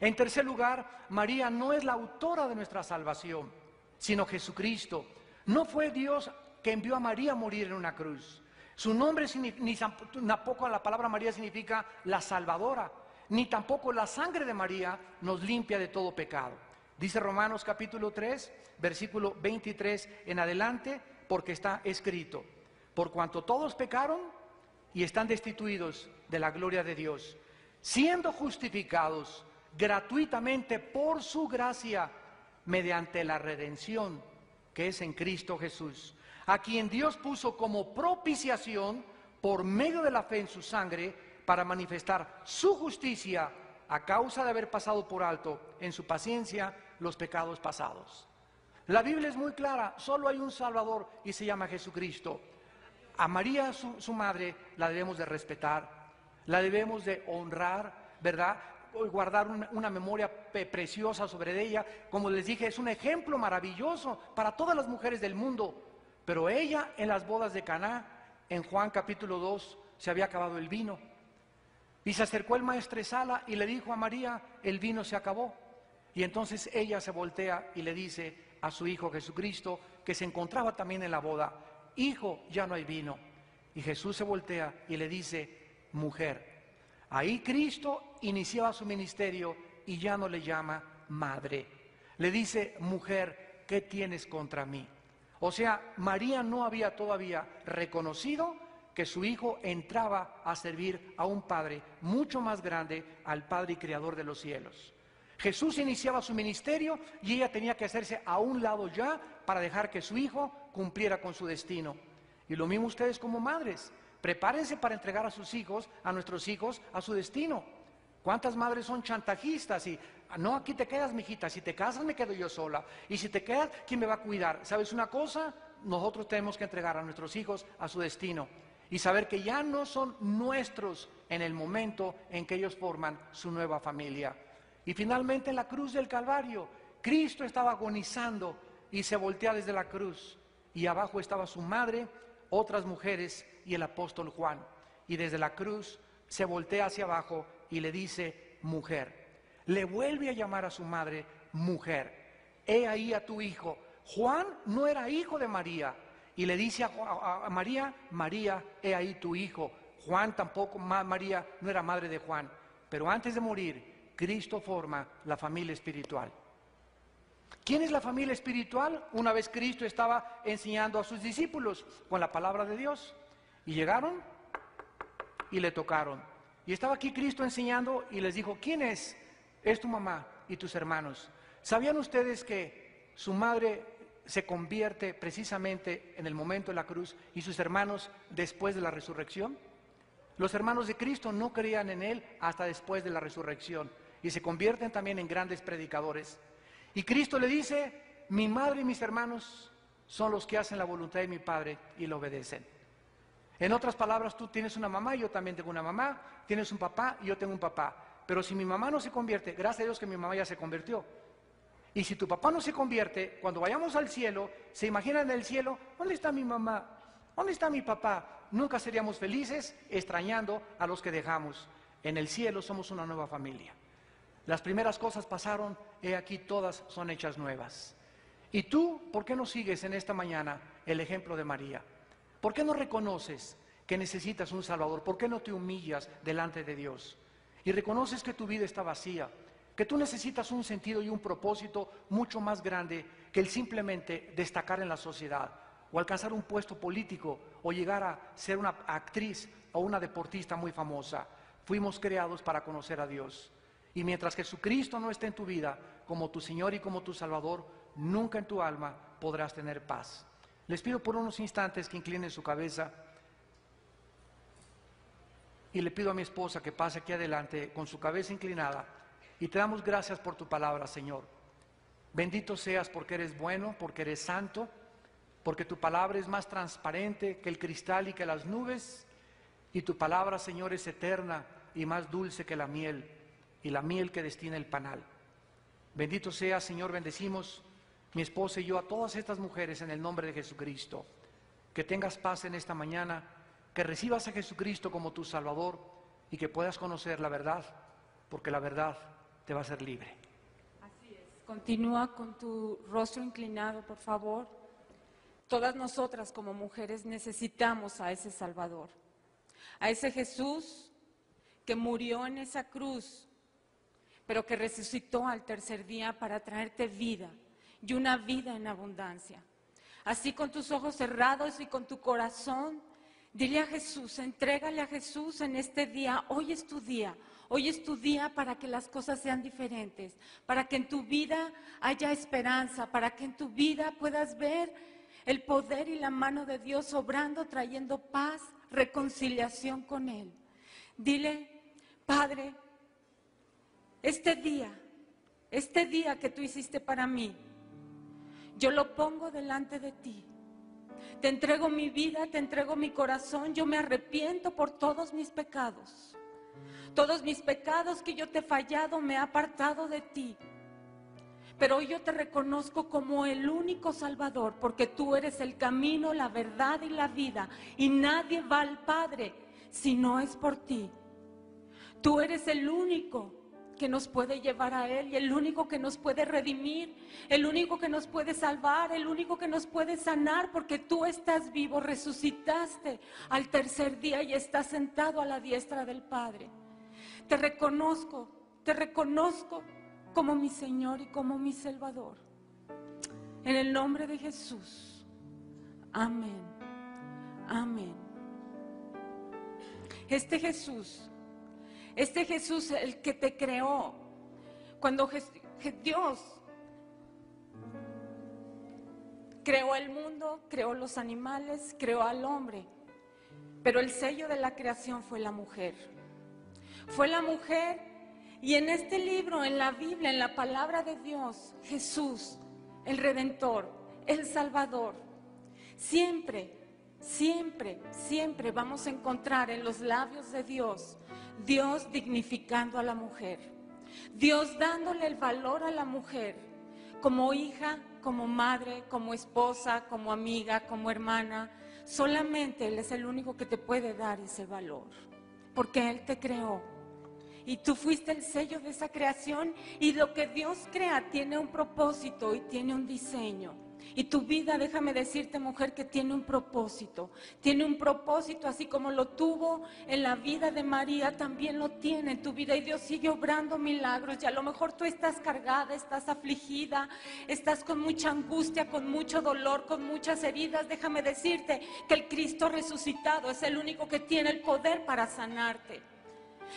En tercer lugar, María no es la autora de nuestra salvación, sino Jesucristo. No fue Dios que envió a María a morir en una cruz. Su nombre ni tampoco la palabra María significa la salvadora ni tampoco la sangre de María nos limpia de todo pecado. Dice Romanos capítulo 3, versículo 23 en adelante, porque está escrito, por cuanto todos pecaron y están destituidos de la gloria de Dios, siendo justificados gratuitamente por su gracia mediante la redención que es en Cristo Jesús, a quien Dios puso como propiciación por medio de la fe en su sangre, para manifestar su justicia a causa de haber pasado por alto en su paciencia los pecados pasados. La Biblia es muy clara, solo hay un Salvador y se llama Jesucristo. A María, su, madre, la debemos de respetar, la debemos de honrar, ¿verdad? guardar una, memoria preciosa sobre ella. Como les dije, es un ejemplo maravilloso para todas las mujeres del mundo. Pero ella en las bodas de Caná, en Juan capítulo 2, se había acabado el vino. Y se acercó el maestresala y le dijo a María, el vino se acabó. Y entonces ella se voltea y le dice a su hijo Jesucristo, que se encontraba también en la boda, hijo, ya no hay vino. Y Jesús se voltea y le dice, mujer. Ahí Cristo iniciaba su ministerio y ya no le llama madre. Le dice, mujer, ¿qué tienes contra mí? O sea, María no había todavía reconocido que su hijo entraba a servir a un Padre mucho más grande, al Padre y Creador de los cielos. Jesús iniciaba su ministerio y ella tenía que hacerse a un lado ya para dejar que su hijo cumpliera con su destino. Y lo mismo ustedes como madres, prepárense para entregar a sus hijos, a nuestros hijos, a su destino. ¿Cuántas madres son chantajistas y no, aquí te quedas, mijita, si te casas me quedo yo sola y si te quedas, ¿quién me va a cuidar? ¿Sabes una cosa? Nosotros tenemos que entregar a nuestros hijos a su destino y saber que ya no son nuestros en el momento en que ellos forman su nueva familia. Y finalmente en la cruz del Calvario, Cristo estaba agonizando y se voltea desde la cruz. Y abajo estaba su madre, otras mujeres y el apóstol Juan. Y desde la cruz se voltea hacia abajo y le dice, mujer. Le vuelve a llamar a su madre, mujer. He ahí a tu hijo. Juan no era hijo de María, y le dice a, María, María, he ahí tu hijo. Juan tampoco, María no era madre de Juan. Pero antes de morir, Cristo forma la familia espiritual. ¿Quién es la familia espiritual? Una vez Cristo estaba enseñando a sus discípulos con la palabra de Dios. Y llegaron y le tocaron. Y estaba aquí Cristo enseñando y les dijo, ¿quién es? Es tu mamá y tus hermanos. ¿Sabían ustedes que su madre se convierte precisamente en el momento de la cruz y sus hermanos después de la resurrección? Los hermanos de Cristo no creían en Él hasta después de la resurrección y se convierten también en grandes predicadores. Y Cristo le dice, mi madre y mis hermanos son los que hacen la voluntad de mi Padre y lo obedecen. En otras palabras, tú tienes una mamá yo también tengo una mamá, tienes un papá yo tengo un papá. Pero si mi mamá no se convierte, gracias a Dios que mi mamá ya se convirtió, y si tu papá no se convierte, cuando vayamos al cielo, se imaginan en el cielo, ¿dónde está mi mamá? ¿Dónde está mi papá? Nunca seríamos felices extrañando a los que dejamos. En el cielo somos una nueva familia. Las primeras cosas pasaron, he aquí todas son hechas nuevas. ¿Y tú por qué no sigues en esta mañana el ejemplo de María? ¿Por qué no reconoces que necesitas un Salvador? ¿Por qué no te humillas delante de Dios? Y reconoces que tu vida está vacía, que tú necesitas un sentido y un propósito mucho más grande que el simplemente destacar en la sociedad o alcanzar un puesto político o llegar a ser una actriz o una deportista muy famosa. Fuimos creados para conocer a Dios. Y mientras Jesucristo no esté en tu vida como tu Señor y como tu Salvador, nunca en tu alma podrás tener paz. Les pido por unos instantes que inclinen su cabeza y le pido a mi esposa que pase aquí adelante con su cabeza inclinada y te damos gracias por tu palabra, Señor. Bendito seas porque eres bueno, porque eres santo, porque tu palabra es más transparente que el cristal y que las nubes, y tu palabra, Señor, es eterna y más dulce que la miel, y la miel que destina el panal. Bendito seas, Señor, bendecimos mi esposa y yo a todas estas mujeres en el nombre de Jesucristo. Que tengas paz en esta mañana, que recibas a Jesucristo como tu Salvador y que puedas conocer la verdad, porque la verdad te va a hacer libre. Así es. Continúa con tu rostro inclinado, por favor. Todas nosotras como mujeres necesitamos a ese Salvador, a ese Jesús que murió en esa cruz, pero que resucitó al tercer día para traerte vida y una vida en abundancia. Así con tus ojos cerrados y con tu corazón, dile a Jesús, entrégale a Jesús en este día, hoy es tu día, hoy es tu día para que las cosas sean diferentes, para que en tu vida haya esperanza, para que en tu vida puedas ver el poder y la mano de Dios obrando, trayendo paz, reconciliación con Él. Dile, Padre, este día, este día que tú hiciste para mí, yo lo pongo delante de ti. Te entrego mi vida, te entrego mi corazón, yo me arrepiento por todos mis pecados. Todos mis pecados que yo te he fallado me he apartado de ti. Pero hoy yo te reconozco como el único Salvador, porque tú eres el camino, la verdad y la vida. Y nadie va al Padre si no es por ti. Tú eres el único que nos puede llevar a Él y el único que nos puede redimir, el único que nos puede salvar, el único que nos puede sanar, porque tú estás vivo, resucitaste al tercer día y estás sentado a la diestra del Padre. Te reconozco, te reconozco como mi Señor y como mi Salvador. En el nombre de Jesús. Amén. Amén. Este Jesús, este Jesús el que te creó, cuando Dios creó el mundo, creó los animales, creó al hombre, pero el sello de la creación fue la mujer. Fue la mujer y en este libro, en la Biblia, en la palabra de Dios, Jesús, el Redentor, el Salvador, siempre, siempre, siempre vamos a encontrar en los labios de Dios, Dios dignificando a la mujer, Dios dándole el valor a la mujer como hija, como madre, como esposa, como amiga, como hermana. Solamente Él es el único que te puede dar ese valor, porque Él te creó y tú fuiste el sello de esa creación y lo que Dios crea tiene un propósito y tiene un diseño. Y tu vida, déjame decirte mujer, que tiene un propósito. Tiene un propósito, así como lo tuvo en la vida de María, también lo tiene en tu vida. Y Dios sigue obrando milagros. Y a lo mejor tú estás cargada, estás afligida, estás con mucha angustia, con mucho dolor, con muchas heridas. Déjame decirte que el Cristo resucitado es el único que tiene el poder para sanarte.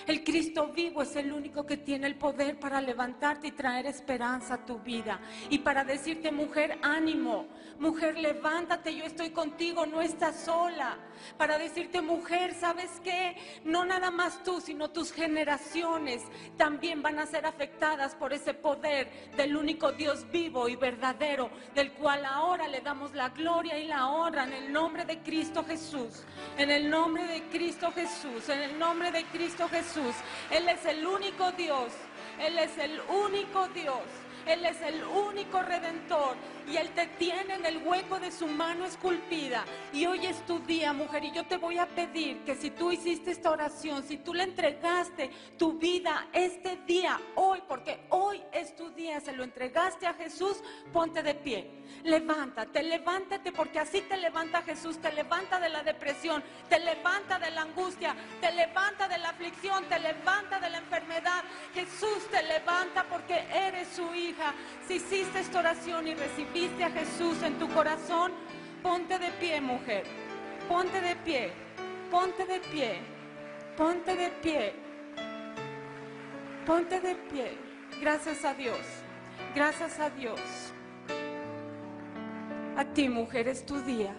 El Cristo vivo es el único que tiene el poder para levantarte y traer esperanza a tu vida. Y para decirte, mujer, ánimo, mujer, levántate, yo estoy contigo, no estás sola. Para decirte, mujer, ¿sabes qué? No nada más tú, sino tus generaciones también van a ser afectadas por ese poder del único Dios vivo y verdadero, del cual ahora le damos la gloria y la honra en el nombre de Cristo Jesús. En el nombre de Cristo Jesús, en el nombre de Cristo Jesús. Jesús. Él es el único Dios. Él es el único Dios. Él es el único redentor y Él te tiene en el hueco de su mano esculpida. Y hoy es tu día, mujer, y yo te voy a pedir que si tú hiciste esta oración, si tú le entregaste tu vida este día, hoy, porque hoy es tu día, se lo entregaste a Jesús, ponte de pie. Levántate, levántate, porque así te levanta Jesús, te levanta de la depresión, te levanta de la angustia, te levanta de la aflicción, te levanta de la enfermedad. Jesús te levanta porque eres su hijo si hiciste esta oración y recibiste a Jesús en tu corazón, ponte de pie, mujer. Ponte de pie. ponte de pie, ponte de pie, ponte de pie. Gracias a Dios, gracias a Dios. A ti, mujer, es tu día.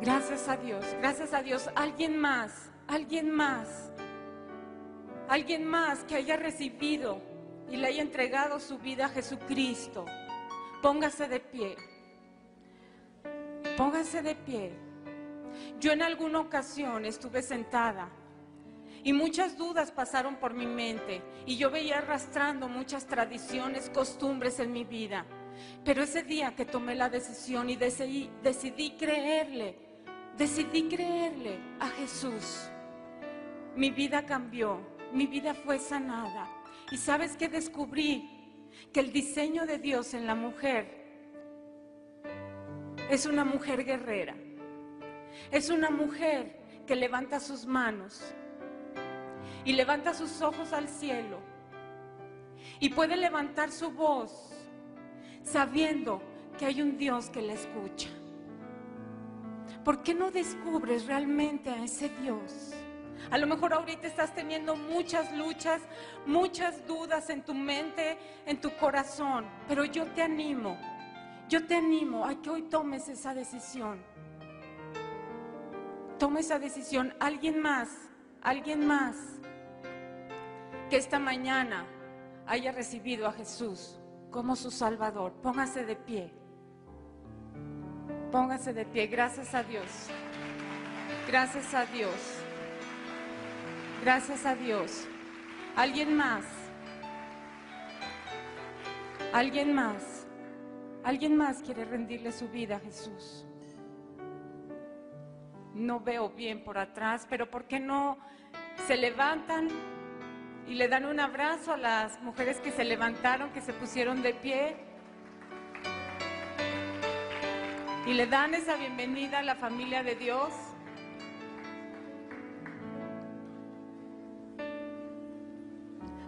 Gracias a Dios, gracias a Dios. Alguien más, alguien más, alguien más que haya recibido y le haya entregado su vida a Jesucristo. Póngase de pie. Póngase de pie. Yo en alguna ocasión estuve sentada y muchas dudas pasaron por mi mente y yo veía arrastrando muchas tradiciones, costumbres en mi vida. Pero ese día que tomé la decisión y decidí, creerle, Decidí creerle a Jesús. Mi vida cambió, mi vida fue sanada. Y sabes que descubrí que el diseño de Dios en la mujer es una mujer guerrera. Es una mujer que levanta sus manos y levanta sus ojos al cielo y puede levantar su voz sabiendo que hay un Dios que la escucha. ¿Por qué no descubres realmente a ese Dios? A lo mejor ahorita estás teniendo muchas luchas, muchas dudas en tu mente, en tu corazón, pero yo te animo, yo te animo a que hoy tomes esa decisión. Toma esa decisión. Alguien más, alguien más que esta mañana haya recibido a Jesús como su Salvador, póngase de pie. Póngase de pie. Gracias a Dios. Gracias a Dios. Gracias a Dios. ¿Alguien más? ¿Alguien más? ¿Alguien más quiere rendirle su vida a Jesús? No veo bien por atrás, pero ¿por qué no se levantan y le dan un abrazo a las mujeres que se levantaron, que se pusieron de pie? y le dan esa bienvenida a la familia de Dios.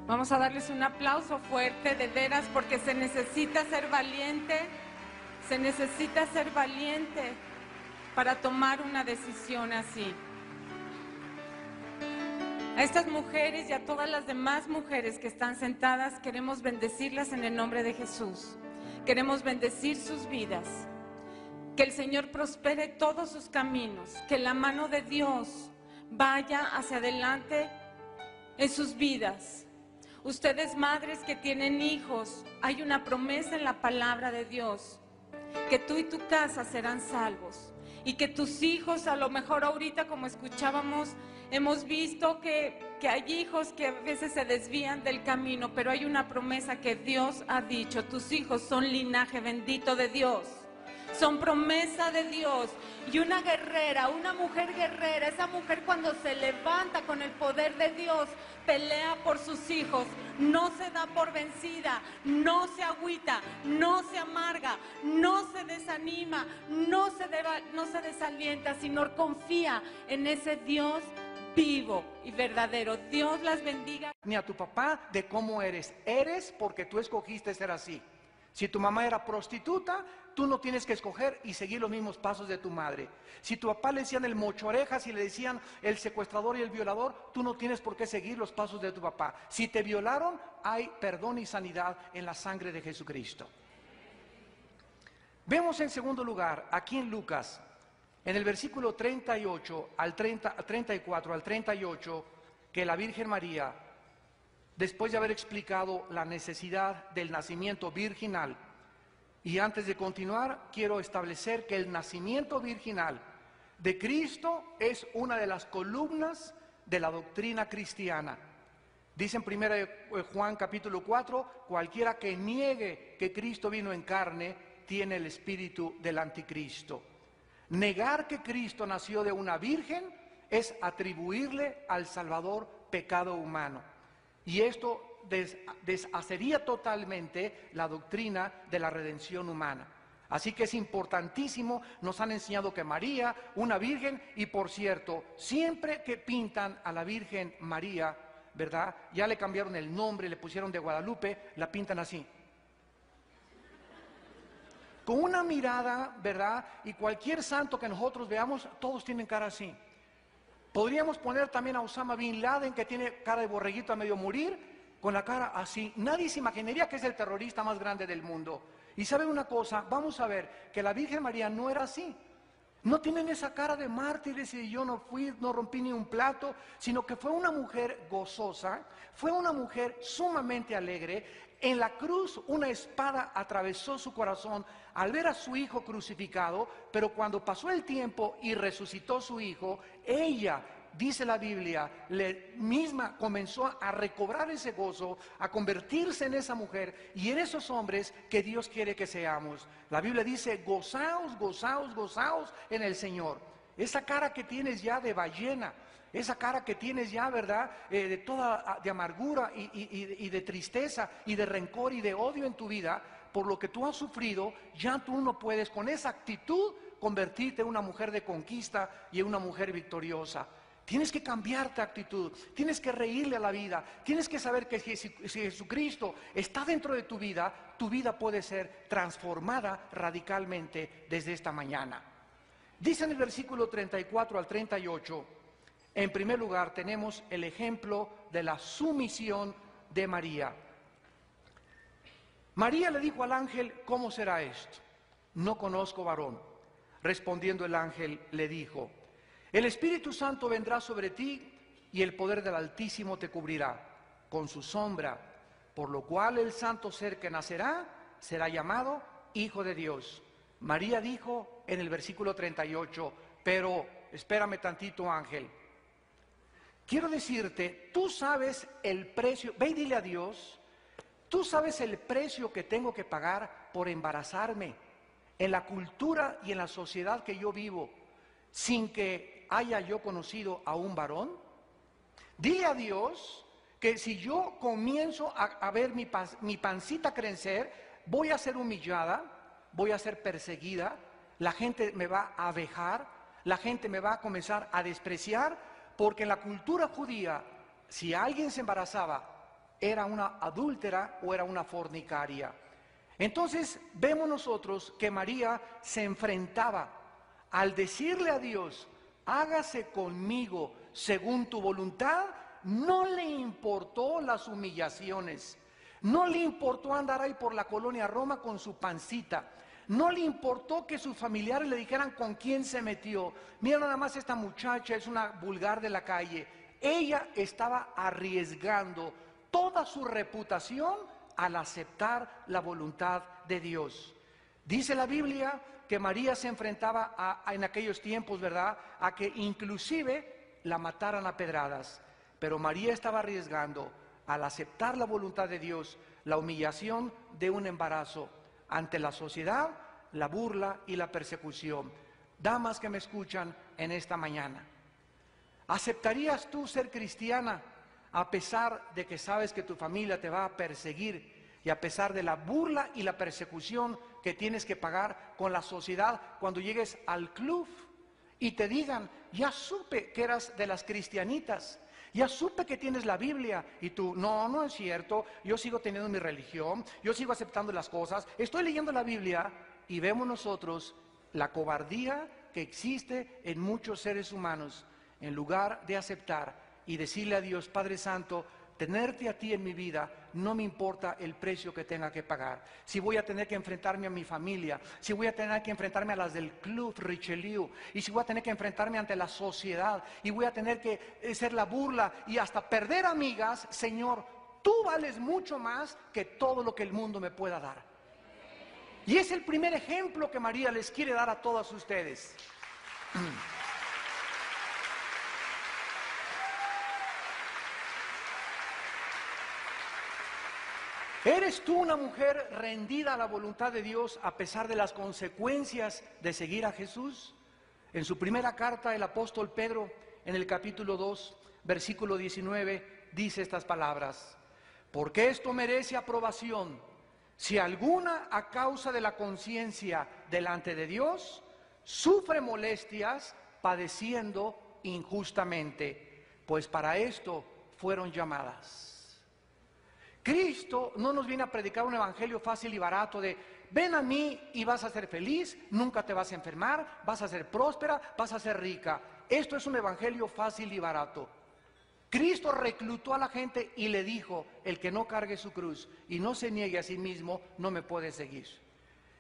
Vamos a darles un aplauso fuerte de veras porque se necesita ser valiente, se necesita ser valiente para tomar una decisión así. A estas mujeres y a todas las demás mujeres que están sentadas queremos bendecirlas en el nombre de Jesús. Queremos bendecir sus vidas. Que el Señor prospere todos sus caminos, que la mano de Dios vaya hacia adelante en sus vidas. Ustedes madres que tienen hijos, hay una promesa en la palabra de Dios, que tú y tu casa serán salvos y que tus hijos, a lo mejor ahorita como escuchábamos, hemos visto que, que, hay hijos que a veces se desvían del camino, pero hay una promesa que Dios ha dicho, tus hijos son linaje bendito de Dios son promesa de Dios. Y una guerrera, una mujer guerrera, esa mujer cuando se levanta con el poder de Dios, pelea por sus hijos, no se da por vencida, no se agüita, no se amarga, no se desanima, no se, no se desalienta, sino confía en ese Dios vivo y verdadero. Dios las bendiga. Ni a tu papá de cómo eres. Eres porque tú escogiste ser así. Si tu mamá era prostituta, tú no tienes que escoger y seguir los mismos pasos de tu madre. Si tu papá le decían el mocho orejas y le decían el secuestrador y el violador, tú no tienes por qué seguir los pasos de tu papá. Si te violaron, hay perdón y sanidad en la sangre de Jesucristo. Vemos en segundo lugar, aquí en Lucas, en el versículo 38 al 30, 34 al 38, que la Virgen María después de haber explicado la necesidad del nacimiento virginal. Y antes de continuar, quiero establecer que el nacimiento virginal de Cristo es una de las columnas de la doctrina cristiana. Dice en 1 Juan capítulo 4, cualquiera que niegue que Cristo vino en carne, tiene el espíritu del anticristo. Negar que Cristo nació de una virgen es atribuirle al Salvador pecado humano. Y esto deshacería totalmente la doctrina de la redención humana. Así que es importantísimo, nos han enseñado que María, una virgen, y por cierto, siempre que pintan a la Virgen María, ¿verdad? Ya le cambiaron el nombre, le pusieron de Guadalupe, la pintan así. Con una mirada, ¿verdad? Y cualquier santo que nosotros veamos, todos tienen cara así. Podríamos poner también a Osama Bin Laden, que tiene cara de borreguito a medio morir, con la cara así. Nadie se imaginaría que es el terrorista más grande del mundo. Y saben una cosa, vamos a ver que la Virgen María no era así. No tienen esa cara de mártires y yo no fui, no rompí ni un plato, sino que fue una mujer gozosa, fue una mujer sumamente alegre. En la cruz una espada atravesó su corazón al ver a su hijo crucificado, pero cuando pasó el tiempo y resucitó su hijo, ella dice la Biblia, le misma comenzó a recobrar ese gozo, a convertirse en esa mujer y en esos hombres que Dios quiere que seamos. La Biblia dice, gozaos, gozaos, gozaos en el Señor. Esa cara que tienes ya de ballena, esa cara que tienes ya, ¿verdad? Eh, de toda ah, de amargura y, y de tristeza y de rencor y de odio en tu vida, por lo que tú has sufrido, ya tú no puedes con esa actitud convertirte en una mujer de conquista y en una mujer victoriosa. Tienes que cambiar tu actitud, tienes que reírle a la vida, tienes que saber que si, Jesucristo está dentro de tu vida, tu vida puede ser transformada radicalmente desde esta mañana. Dice en el versículo 34 al 38, en primer lugar tenemos el ejemplo de la sumisión de María. María le dijo al ángel, ¿cómo será esto? No conozco varón. Respondiendo el ángel le dijo, el Espíritu Santo vendrá sobre ti y el poder del Altísimo te cubrirá con su sombra, por lo cual el santo ser que nacerá será llamado Hijo de Dios. María dijo en el versículo 38, pero espérame tantito ángel. Quiero decirte, tú sabes el precio, ve y dile a Dios, tú sabes el precio que tengo que pagar por embarazarme en la cultura y en la sociedad que yo vivo, sin que haya yo conocido a un varón? Dile a Dios que si yo comienzo a, ver mi, mi pancita crecer, voy a ser humillada, voy a ser perseguida, la gente me va a abejar, la gente me va a comenzar a despreciar, porque en la cultura judía, si alguien se embarazaba, era una adúltera o era una fornicaria. Entonces vemos nosotros que María se enfrentaba al decirle a Dios, hágase conmigo según tu voluntad, no le importó las humillaciones, no le importó andar ahí por la colonia Roma con su pancita, no le importó que sus familiares le dijeran con quién se metió. Mira nada más esta muchacha es una vulgar de la calle. Ella estaba arriesgando toda su reputación al aceptar la voluntad de Dios. Dice la Biblia que María se enfrentaba en aquellos tiempos, ¿verdad? A que inclusive la mataran a pedradas. Pero María estaba arriesgando al aceptar la voluntad de Dios la humillación de un embarazo ante la sociedad, la burla y la persecución. Damas que me escuchan en esta mañana, ¿aceptarías tú ser cristiana a pesar de que sabes que tu familia te va a perseguir y a pesar de la burla y la persecución que tienes que pagar con la sociedad cuando llegues al club y te digan, ya supe que eras de las cristianitas, ya supe que tienes la Biblia y tú, no, no es cierto, yo sigo teniendo mi religión, yo sigo aceptando las cosas, estoy leyendo la Biblia y vemos nosotros la cobardía que existe en muchos seres humanos en lugar de aceptar y decirle a Dios, Padre Santo, tenerte a ti en mi vida, no me importa el precio que tenga que pagar. Si voy a tener que enfrentarme a mi familia, si voy a tener que enfrentarme a las del club Richelieu, y si voy a tener que enfrentarme ante la sociedad, y voy a tener que eh, ser la burla y hasta perder amigas, Señor, tú vales mucho más que todo lo que el mundo me pueda dar. Y es el primer ejemplo que María les quiere dar a todas ustedes. ¿Eres tú una mujer rendida a la voluntad de Dios a pesar de las consecuencias de seguir a Jesús? En su primera carta, el apóstol Pedro, en el capítulo 2, versículo 19, dice estas palabras, porque esto merece aprobación, si alguna a causa de la conciencia delante de Dios sufre molestias padeciendo injustamente, pues para esto fueron llamadas. Cristo no nos viene a predicar un evangelio fácil y barato de ven a mí y vas a ser feliz, nunca te vas a enfermar, vas a ser próspera, vas a ser rica. Esto es un evangelio fácil y barato. Cristo reclutó a la gente y le dijo, el que no cargue su cruz y no se niegue a sí mismo, no me puede seguir.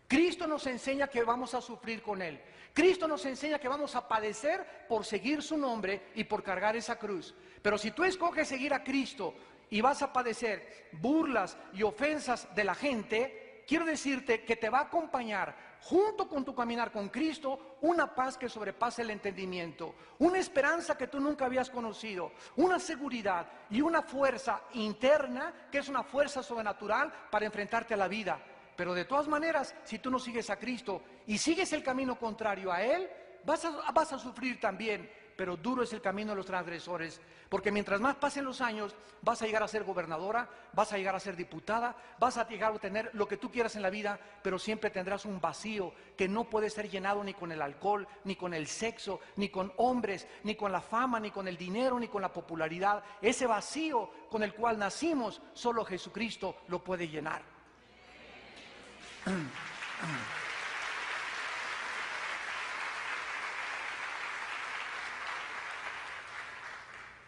Cristo nos enseña que vamos a sufrir con Él. Cristo nos enseña que vamos a padecer por seguir su nombre y por cargar esa cruz. Pero si tú escoges seguir a Cristo y vas a padecer burlas y ofensas de la gente, quiero decirte que te va a acompañar junto con tu caminar con Cristo una paz que sobrepase el entendimiento, una esperanza que tú nunca habías conocido, una seguridad y una fuerza interna que es una fuerza sobrenatural para enfrentarte a la vida. Pero de todas maneras, si tú no sigues a Cristo y sigues el camino contrario a Él, vas a, vas a sufrir también pero duro es el camino de los transgresores, porque mientras más pasen los años, vas a llegar a ser gobernadora, vas a llegar a ser diputada, vas a llegar a tener lo que tú quieras en la vida, pero siempre tendrás un vacío que no puede ser llenado ni con el alcohol, ni con el sexo, ni con hombres, ni con la fama, ni con el dinero, ni con la popularidad. Ese vacío con el cual nacimos, solo Jesucristo lo puede llenar.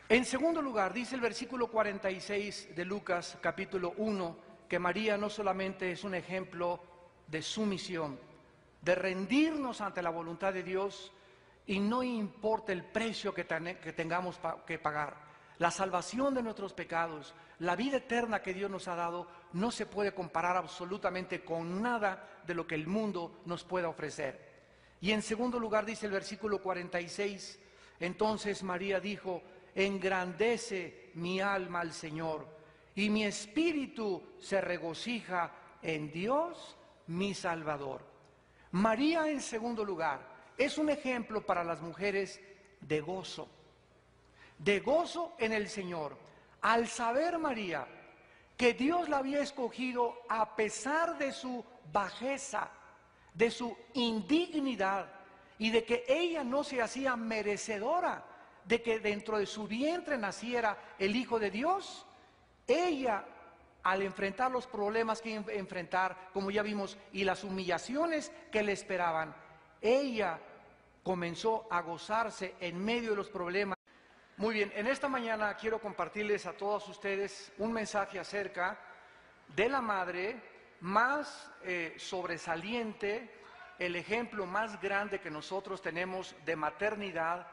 En segundo lugar, dice el versículo 46 de Lucas capítulo 1, que María no solamente es un ejemplo de sumisión, de rendirnos ante la voluntad de Dios y no importa el precio que, tengamos que pagar. La salvación de nuestros pecados, la vida eterna que Dios nos ha dado, no se puede comparar absolutamente con nada de lo que el mundo nos pueda ofrecer. Y en segundo lugar dice el versículo 46, entonces María dijo, engrandece mi alma al Señor y mi espíritu se regocija en Dios mi Salvador. María en segundo lugar es un ejemplo para las mujeres de gozo, de gozo en el Señor. Al saber María que Dios la había escogido a pesar de su bajeza, de su indignidad y de que ella no se hacía merecedora de que dentro de su vientre naciera el Hijo de Dios, ella al enfrentar los problemas que enfrentar, como ya vimos, y las humillaciones que le esperaban, ella comenzó a gozarse en medio de los problemas. Muy bien, en esta mañana quiero compartirles a todos ustedes un mensaje acerca de la madre más eh, sobresaliente, el ejemplo más grande que nosotros tenemos de maternidad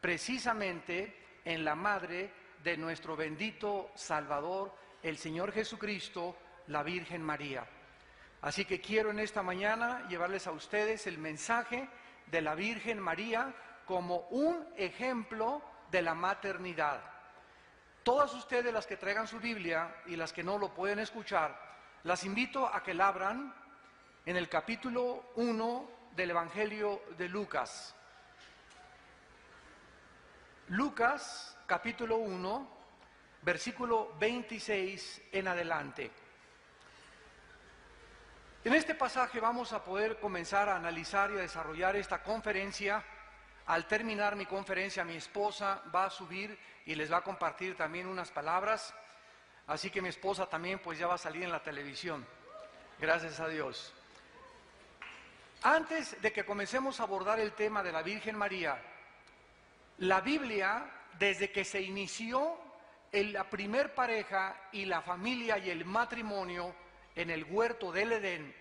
precisamente en la madre de nuestro bendito Salvador, el Señor Jesucristo, la Virgen María. Así que quiero en esta mañana llevarles a ustedes el mensaje de la Virgen María como un ejemplo de la maternidad. Todas ustedes las que traigan su Biblia y las que no lo pueden escuchar, las invito a que la abran en el capítulo 1 del Evangelio de Lucas. Lucas capítulo 1, versículo 26 en adelante. En este pasaje vamos a poder comenzar a analizar y a desarrollar esta conferencia. Al terminar mi conferencia, mi esposa va a subir y les va a compartir también unas palabras. Así que mi esposa también pues ya va a salir en la televisión. Gracias a Dios. Antes de que comencemos a abordar el tema de la Virgen María, la Biblia, desde que se inició en la primer pareja y la familia y el matrimonio en el huerto del Edén,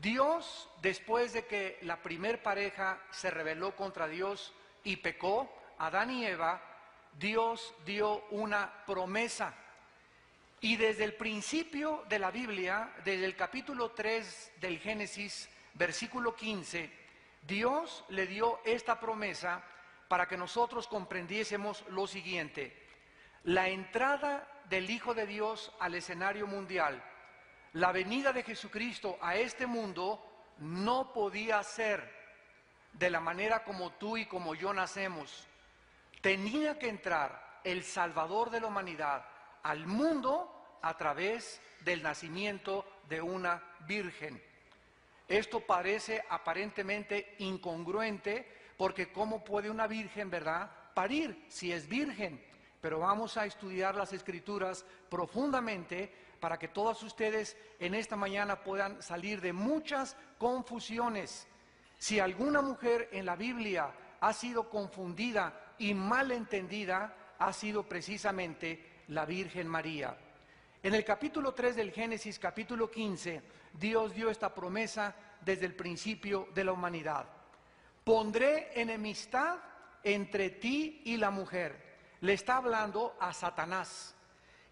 Dios, después de que la primer pareja se rebeló contra Dios y pecó, Adán y Eva, Dios dio una promesa. Y desde el principio de la Biblia, desde el capítulo 3 del Génesis, versículo 15, Dios le dio esta promesa para que nosotros comprendiésemos lo siguiente. La entrada del Hijo de Dios al escenario mundial, la venida de Jesucristo a este mundo no podía ser de la manera como tú y como yo nacemos. Tenía que entrar el Salvador de la humanidad al mundo a través del nacimiento de una virgen. Esto parece aparentemente incongruente porque ¿cómo puede una virgen, verdad, parir si es virgen? pero vamos a estudiar las escrituras profundamente para que todos ustedes en esta mañana puedan salir de muchas confusiones. Si alguna mujer en la Biblia ha sido confundida y malentendida, ha sido precisamente la Virgen María. En el capítulo 3 del Génesis, capítulo 15, Dios dio esta promesa desde el principio de la humanidad. Pondré enemistad entre ti y la mujer. Le está hablando a Satanás.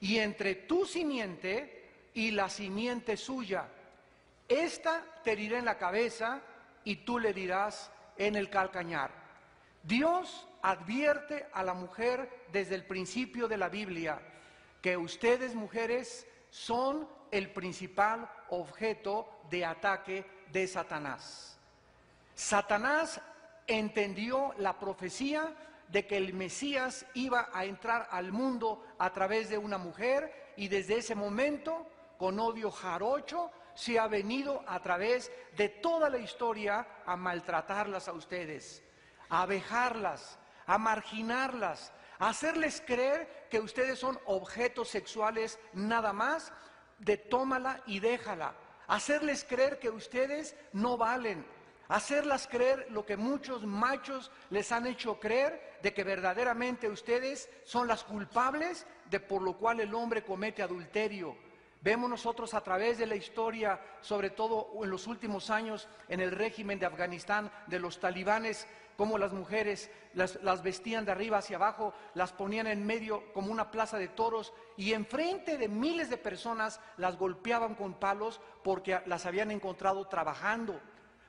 Y entre tu simiente y la simiente suya. Esta te herirá en la cabeza y tú le dirás en el calcañar. Dios advierte a la mujer desde el principio de la Biblia que ustedes mujeres son el principal objeto de ataque de Satanás. Satanás entendió la profecía de que el Mesías iba a entrar al mundo a través de una mujer y desde ese momento, con odio jarocho, se ha venido a través de toda la historia a maltratarlas a ustedes, a vejarlas, a marginarlas, a hacerles creer que ustedes son objetos sexuales nada más, de tómala y déjala, hacerles creer que ustedes no valen, hacerlas creer lo que muchos machos les han hecho creer, de que verdaderamente ustedes son las culpables de por lo cual el hombre comete adulterio. Vemos nosotros a través de la historia, sobre todo en los últimos años en el régimen de Afganistán, de los talibanes, cómo las mujeres las, vestían de arriba hacia abajo, las ponían en medio como una plaza de toros y enfrente de miles de personas las golpeaban con palos porque las habían encontrado trabajando,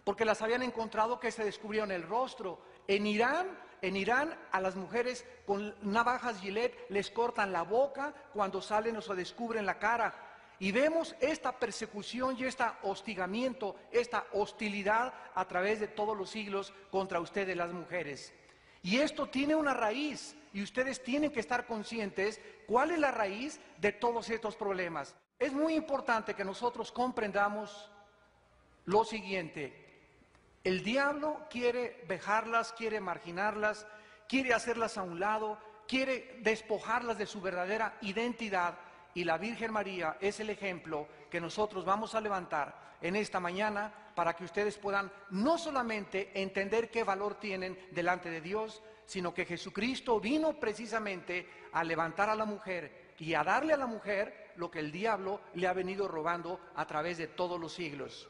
porque las habían encontrado que se descubrieron el rostro. En Irán, en Irán a las mujeres con navajas Gillette les cortan la boca cuando salen o se descubren la cara. Y vemos esta persecución y este hostigamiento, esta hostilidad a través de todos los siglos contra ustedes las mujeres. Y esto tiene una raíz y ustedes tienen que estar conscientes cuál es la raíz de todos estos problemas. Es muy importante que nosotros comprendamos lo siguiente. El diablo quiere vejarlas, quiere marginarlas, quiere hacerlas a un lado, quiere despojarlas de su verdadera identidad y la Virgen María es el ejemplo que nosotros vamos a levantar en esta mañana para que ustedes puedan no solamente entender qué valor tienen delante de Dios, sino que Jesucristo vino precisamente a levantar a la mujer y a darle a la mujer lo que el diablo le ha venido robando a través de todos los siglos.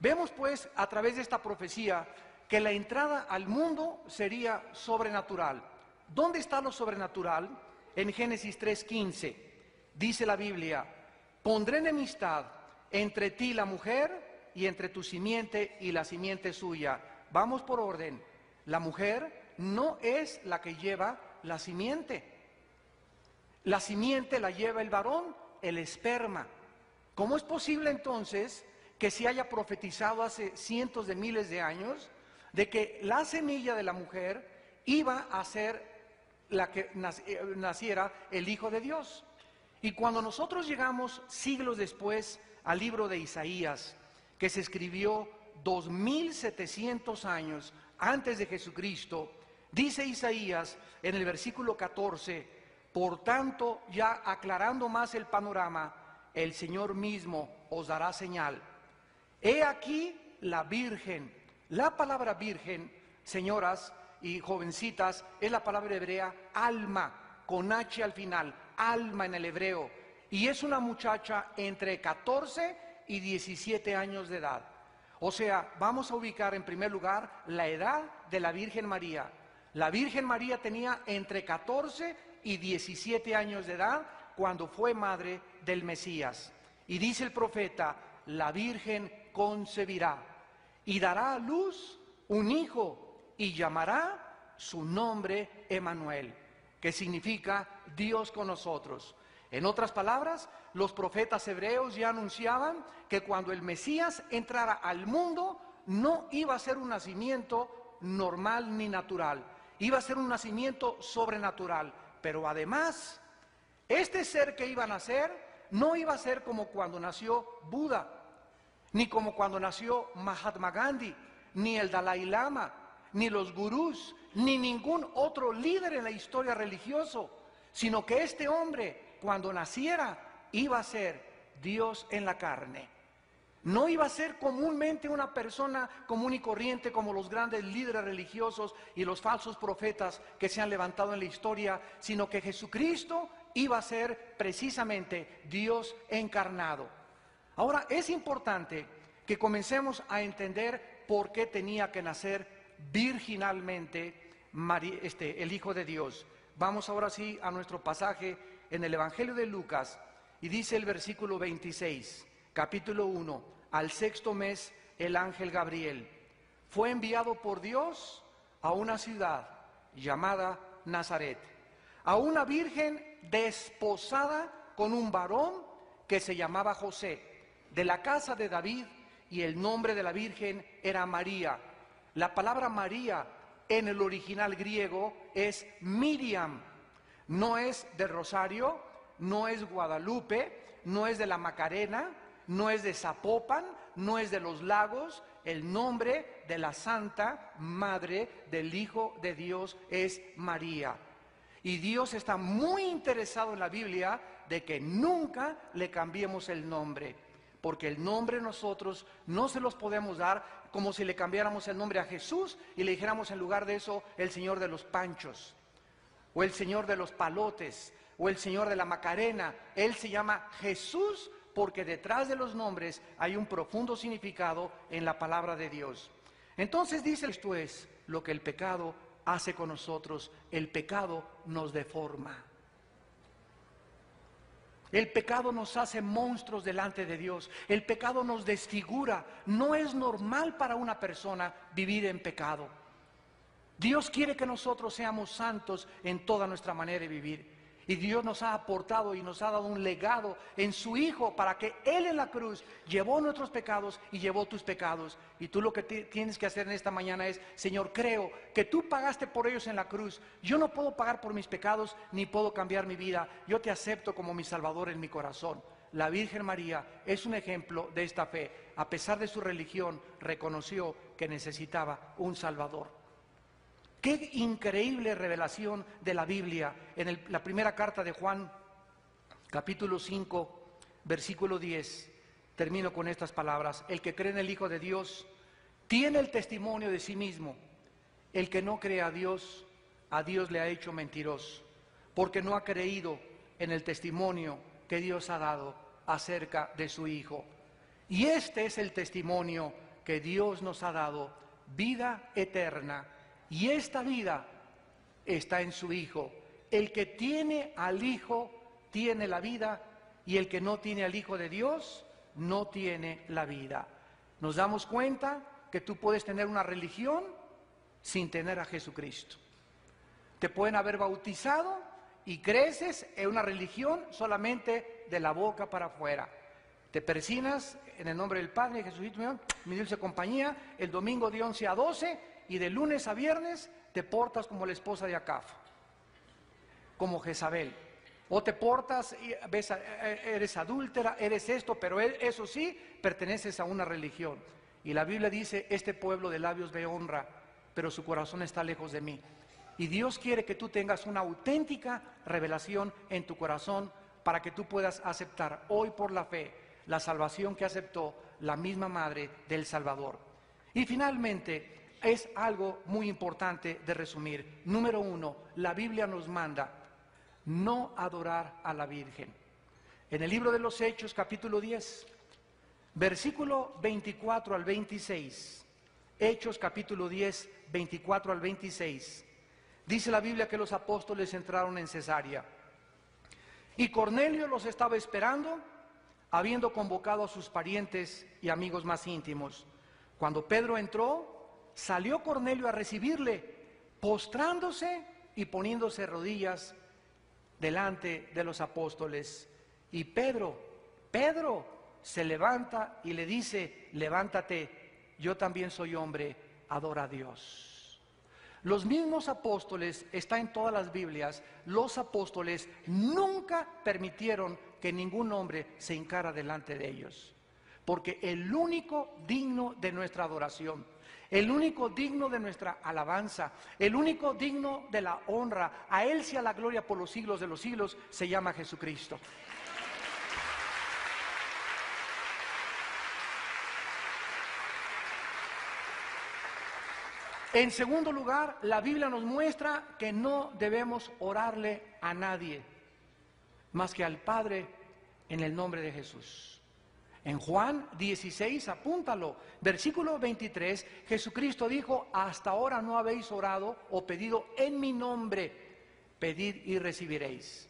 Vemos pues a través de esta profecía que la entrada al mundo sería sobrenatural. ¿Dónde está lo sobrenatural? En Génesis 3:15 dice la Biblia, pondré enemistad entre ti la mujer y entre tu simiente y la simiente suya. Vamos por orden. La mujer no es la que lleva la simiente. La simiente la lleva el varón, el esperma. ¿Cómo es posible entonces que se haya profetizado hace cientos de miles de años de que la semilla de la mujer iba a ser la que eh, naciera el Hijo de Dios? Y cuando nosotros llegamos siglos después al libro de Isaías, que se escribió 2700 años antes de Jesucristo, dice Isaías en el versículo 14, por tanto, ya aclarando más el panorama, el Señor mismo os dará señal. He aquí la Virgen. La palabra Virgen, señoras y jovencitas, es la palabra hebrea alma, con H al final, alma en el hebreo. Y es una muchacha entre 14 y 17 años de edad. O sea, vamos a ubicar en primer lugar la edad de la Virgen María. La Virgen María tenía entre 14 y 17 años de edad cuando fue madre del Mesías. Y dice el profeta, la Virgen concebirá y dará a luz un hijo y llamará su nombre Emanuel que significa Dios con nosotros. En otras palabras, los profetas hebreos ya anunciaban que cuando el Mesías entrara al mundo, no iba a ser un nacimiento normal ni natural, iba a ser un nacimiento sobrenatural. Pero además, este ser que iba a nacer no iba a ser como cuando nació Buda, ni como cuando nació Mahatma Gandhi, ni el Dalai Lama, ni los gurús, ni ningún otro líder en la historia religioso, sino que este hombre, cuando naciera, iba a ser Dios en la carne. No iba a ser comúnmente una persona común y corriente como los grandes líderes religiosos y los falsos profetas que se han levantado en la historia, sino que Jesucristo iba a ser precisamente Dios encarnado. Ahora, es importante que comencemos a entender por qué tenía que nacer virginalmente este, el Hijo de Dios. Vamos ahora sí a nuestro pasaje en el Evangelio de Lucas y dice el versículo 26 capítulo 1, al sexto mes, el ángel Gabriel fue enviado por Dios a una ciudad llamada Nazaret, a una virgen desposada con un varón que se llamaba José, de la casa de David, y el nombre de la virgen era María. La palabra María en el original griego es Miriam, no es de Rosario, no es Guadalupe, no es de la Macarena, no es de Zapopan, no es de los lagos, el nombre de la Santa Madre del Hijo de Dios es María. Y Dios está muy interesado en la Biblia de que nunca le cambiemos el nombre, porque el nombre nosotros no se los podemos dar como si le cambiáramos el nombre a Jesús y le dijéramos en lugar de eso el Señor de los Panchos, o el Señor de los Palotes, o el Señor de la Macarena. Él se llama Jesús porque detrás de los nombres hay un profundo significado en la palabra de Dios. Entonces dice, esto es lo que el pecado hace con nosotros, el pecado nos deforma. El pecado nos hace monstruos delante de Dios. El pecado nos desfigura. No es normal para una persona vivir en pecado. Dios quiere que nosotros seamos santos en toda nuestra manera de vivir. Y Dios nos ha aportado y nos ha dado un legado en su Hijo para que Él en la cruz llevó nuestros pecados y llevó tus pecados. Y tú lo que tienes que hacer en esta mañana es, Señor, creo que tú pagaste por ellos en la cruz. Yo no puedo pagar por mis pecados ni puedo cambiar mi vida. Yo te acepto como mi Salvador en mi corazón. La Virgen María es un ejemplo de esta fe. A pesar de su religión, reconoció que necesitaba un Salvador. Qué increíble revelación de la Biblia en la primera carta de Juan, capítulo 5, versículo 10. Termino con estas palabras. El que cree en el Hijo de Dios tiene el testimonio de sí mismo. El que no cree a Dios, a Dios le ha hecho mentiroso, porque no ha creído en el testimonio que Dios ha dado acerca de su Hijo. Y este es el testimonio que Dios nos ha dado, vida eterna y esta vida está en su Hijo. El que tiene al Hijo tiene la vida y el que no tiene al Hijo de Dios no tiene la vida. Nos damos cuenta que tú puedes tener una religión sin tener a Jesucristo. Te pueden haber bautizado y creces en una religión solamente de la boca para afuera. Te persinas en el nombre del Padre, Jesucristo, mi dulce compañía, el domingo de 11 a 12 y de lunes a viernes te portas como la esposa de Acaf, como Jezabel. O te portas, y ves, eh, eres adúltera, eres esto, pero e, eso sí, perteneces a una religión. Y la Biblia dice, este pueblo de labios de honra, pero su corazón está lejos de mí. Y Dios quiere que tú tengas una auténtica revelación en tu corazón para que tú puedas aceptar hoy por la fe la salvación que aceptó la misma Madre del Salvador. Y finalmente, es algo muy importante de resumir. Número uno, la Biblia nos manda no adorar a la Virgen. En el libro de los Hechos, capítulo 10, versículo 24 al 26, Hechos capítulo 10, 24 al 26, dice la Biblia que los apóstoles entraron en Cesarea. Y Cornelio los estaba esperando, habiendo convocado a sus parientes y amigos más íntimos. Cuando Pedro entró, salió Cornelio a recibirle, postrándose y poniéndose rodillas delante de los apóstoles. Y Pedro, Pedro se levanta y le dice, levántate, yo también soy hombre, adora a Dios. Los mismos apóstoles, está en todas las Biblias, los apóstoles nunca permitieron que ningún hombre se encara delante de ellos. porque el único digno de nuestra adoración, el único digno de nuestra alabanza, el único digno de la honra, a Él sea la gloria por los siglos de los siglos, se llama Jesucristo. En segundo lugar, la Biblia nos muestra que no debemos orarle a nadie más que al Padre en el nombre de Jesús. En Juan 16, apúntalo, versículo 23, Jesucristo dijo, hasta ahora no habéis orado o pedido en mi nombre, pedid y recibiréis.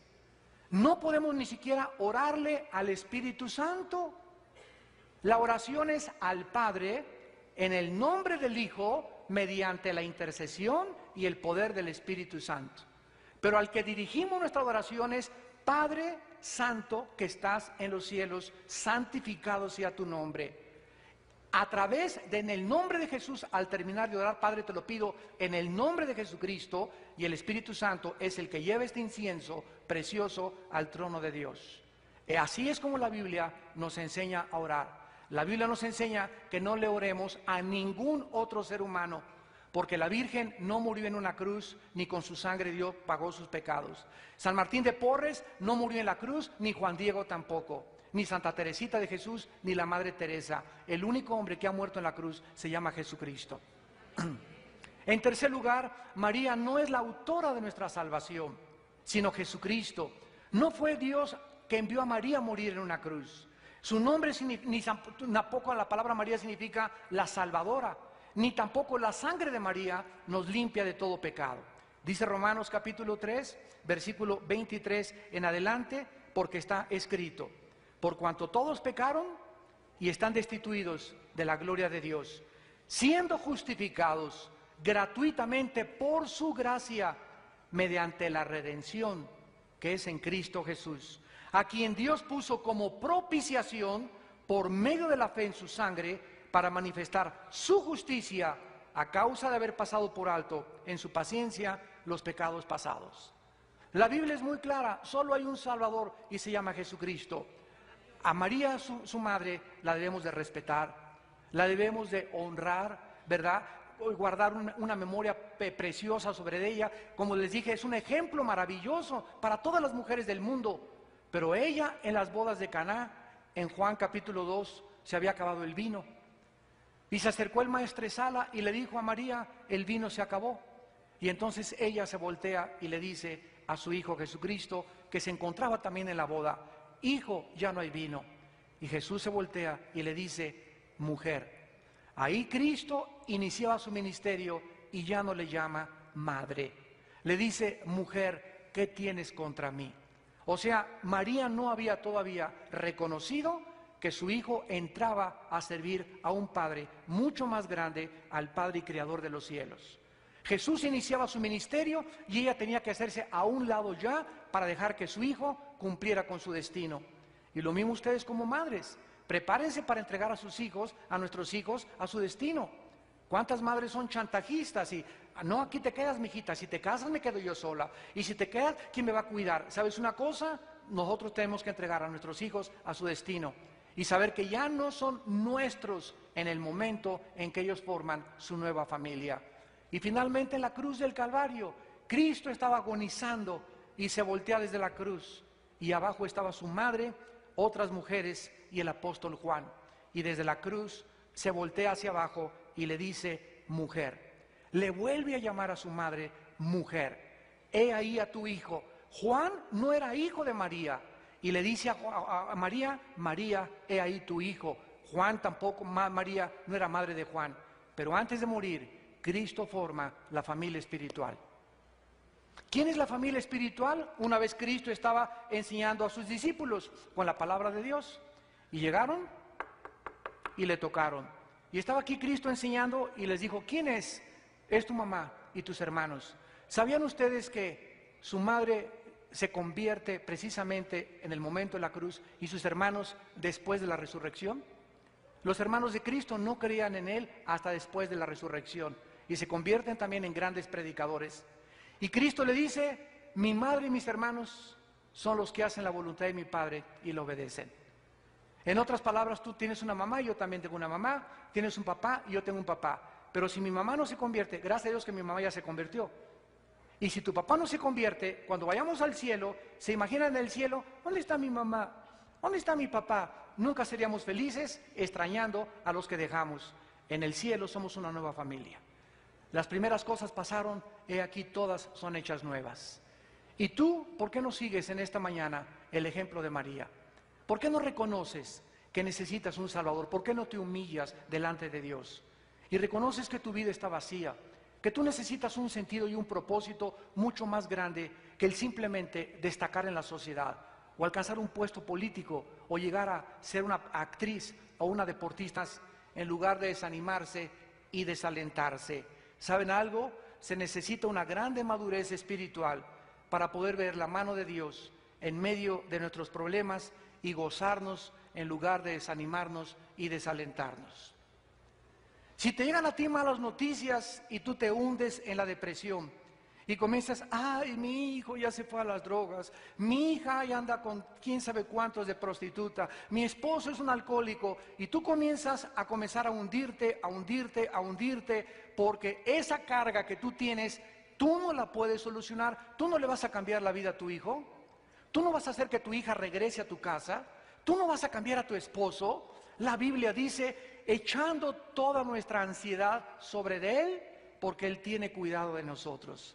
No podemos ni siquiera orarle al Espíritu Santo. La oración es al Padre en el nombre del Hijo mediante la intercesión y el poder del Espíritu Santo. Pero al que dirigimos nuestra oración es Padre Santo que estás en los cielos, santificado sea tu nombre. A través de en el nombre de Jesús, al terminar de orar, Padre, te lo pido, en el nombre de Jesucristo y el Espíritu Santo es el que lleva este incienso precioso al trono de Dios. Y así es como la Biblia nos enseña a orar. La Biblia nos enseña que no le oremos a ningún otro ser humano, porque la Virgen no murió en una cruz, ni con su sangre Dios pagó sus pecados. San Martín de Porres no murió en la cruz, ni Juan Diego tampoco, ni Santa Teresita de Jesús, ni la Madre Teresa. El único hombre que ha muerto en la cruz se llama Jesucristo. En tercer lugar, María no es la autora de nuestra salvación, sino Jesucristo. No fue Dios que envió a María a morir en una cruz. Su nombre ni tampoco la palabra María significa la salvadora, ni tampoco la sangre de María nos limpia de todo pecado. Dice Romanos capítulo 3, versículo 23 en adelante, porque está escrito, por cuanto todos pecaron y están destituidos de la gloria de Dios, siendo justificados gratuitamente por su gracia mediante la redención que es en Cristo Jesús a quien Dios puso como propiciación por medio de la fe en su sangre para manifestar su justicia a causa de haber pasado por alto en su paciencia los pecados pasados. La Biblia es muy clara, solo hay un Salvador y se llama Jesucristo. A María, su, madre, la debemos de respetar, la debemos de honrar, ¿verdad? guardar una, memoria preciosa sobre ella. Como les dije, es un ejemplo maravilloso para todas las mujeres del mundo. Pero ella en las bodas de Caná, en Juan capítulo 2, se había acabado el vino. Y se acercó el maestresala y le dijo a María, el vino se acabó. Y entonces ella se voltea y le dice a su hijo Jesucristo, que se encontraba también en la boda, hijo, ya no hay vino. Y Jesús se voltea y le dice, mujer. Ahí Cristo iniciaba su ministerio y ya no le llama madre. Le dice, mujer, ¿qué tienes contra mí? O sea, María no había todavía reconocido que su hijo entraba a servir a un Padre mucho más grande, al Padre y Creador de los cielos. Jesús iniciaba su ministerio y ella tenía que hacerse a un lado ya para dejar que su hijo cumpliera con su destino. Y lo mismo ustedes como madres, prepárense para entregar a sus hijos, a nuestros hijos, a su destino. ¿Cuántas madres son chantajistas y Ah, no, aquí te quedas, mijita. Si te casas, me quedo yo sola. Y si te quedas, ¿quién me va a cuidar? ¿Sabes una cosa? Nosotros tenemos que entregar a nuestros hijos a su destino y saber que ya no son nuestros en el momento en que ellos forman su nueva familia. Y finalmente en la cruz del Calvario, Cristo estaba agonizando y se voltea desde la cruz. Y abajo estaba su madre, otras mujeres y el apóstol Juan. Y desde la cruz se voltea hacia abajo y le dice, mujer le vuelve a llamar a su madre mujer. He ahí a tu hijo. Juan no era hijo de María. Y le dice a, María, María, he ahí tu hijo. Juan tampoco, María no era madre de Juan. Pero antes de morir, Cristo forma la familia espiritual. ¿Quién es la familia espiritual? Una vez Cristo estaba enseñando a sus discípulos con la palabra de Dios. Y llegaron y le tocaron. Y estaba aquí Cristo enseñando y les dijo, ¿quién es? es tu mamá y tus hermanos. ¿Sabían ustedes que su madre se convierte precisamente en el momento de la cruz y sus hermanos después de la resurrección? Los hermanos de Cristo no creían en Él hasta después de la resurrección y se convierten también en grandes predicadores. Y Cristo le dice, mi madre y mis hermanos son los que hacen la voluntad de mi Padre y lo obedecen. En otras palabras, tú tienes una mamá yo también tengo una mamá, tienes un papá y yo tengo un papá. Pero si mi mamá no se convierte, gracias a Dios que mi mamá ya se convirtió. Y si tu papá no se convierte, cuando vayamos al cielo, se imaginan en el cielo, ¿dónde está mi mamá? ¿Dónde está mi papá? Nunca seríamos felices extrañando a los que dejamos. En el cielo somos una nueva familia. Las primeras cosas pasaron, he aquí todas son hechas nuevas. ¿Y tú por qué no sigues en esta mañana el ejemplo de María? ¿Por qué no reconoces que necesitas un Salvador? ¿Por qué no te humillas delante de Dios? Y reconoces que tu vida está vacía, que tú necesitas un sentido y un propósito mucho más grande que el simplemente destacar en la sociedad o alcanzar un puesto político o llegar a ser una actriz o una deportista en lugar de desanimarse y desalentarse. ¿Saben algo? Se necesita una grande madurez espiritual para poder ver la mano de Dios en medio de nuestros problemas y gozarnos en lugar de desanimarnos y desalentarnos. Si te llegan a ti malas noticias y tú te hundes en la depresión y comienzas, ay, mi hijo ya se fue a las drogas, mi hija ya anda con quién sabe cuántos de prostituta, mi esposo es un alcohólico y tú comienzas a comenzar a hundirte, a hundirte, a hundirte, porque esa carga que tú tienes, tú no la puedes solucionar, tú no le vas a cambiar la vida a tu hijo, tú no vas a hacer que tu hija regrese a tu casa, tú no vas a cambiar a tu esposo. La Biblia dice, echando toda nuestra ansiedad sobre Él, porque Él tiene cuidado de nosotros.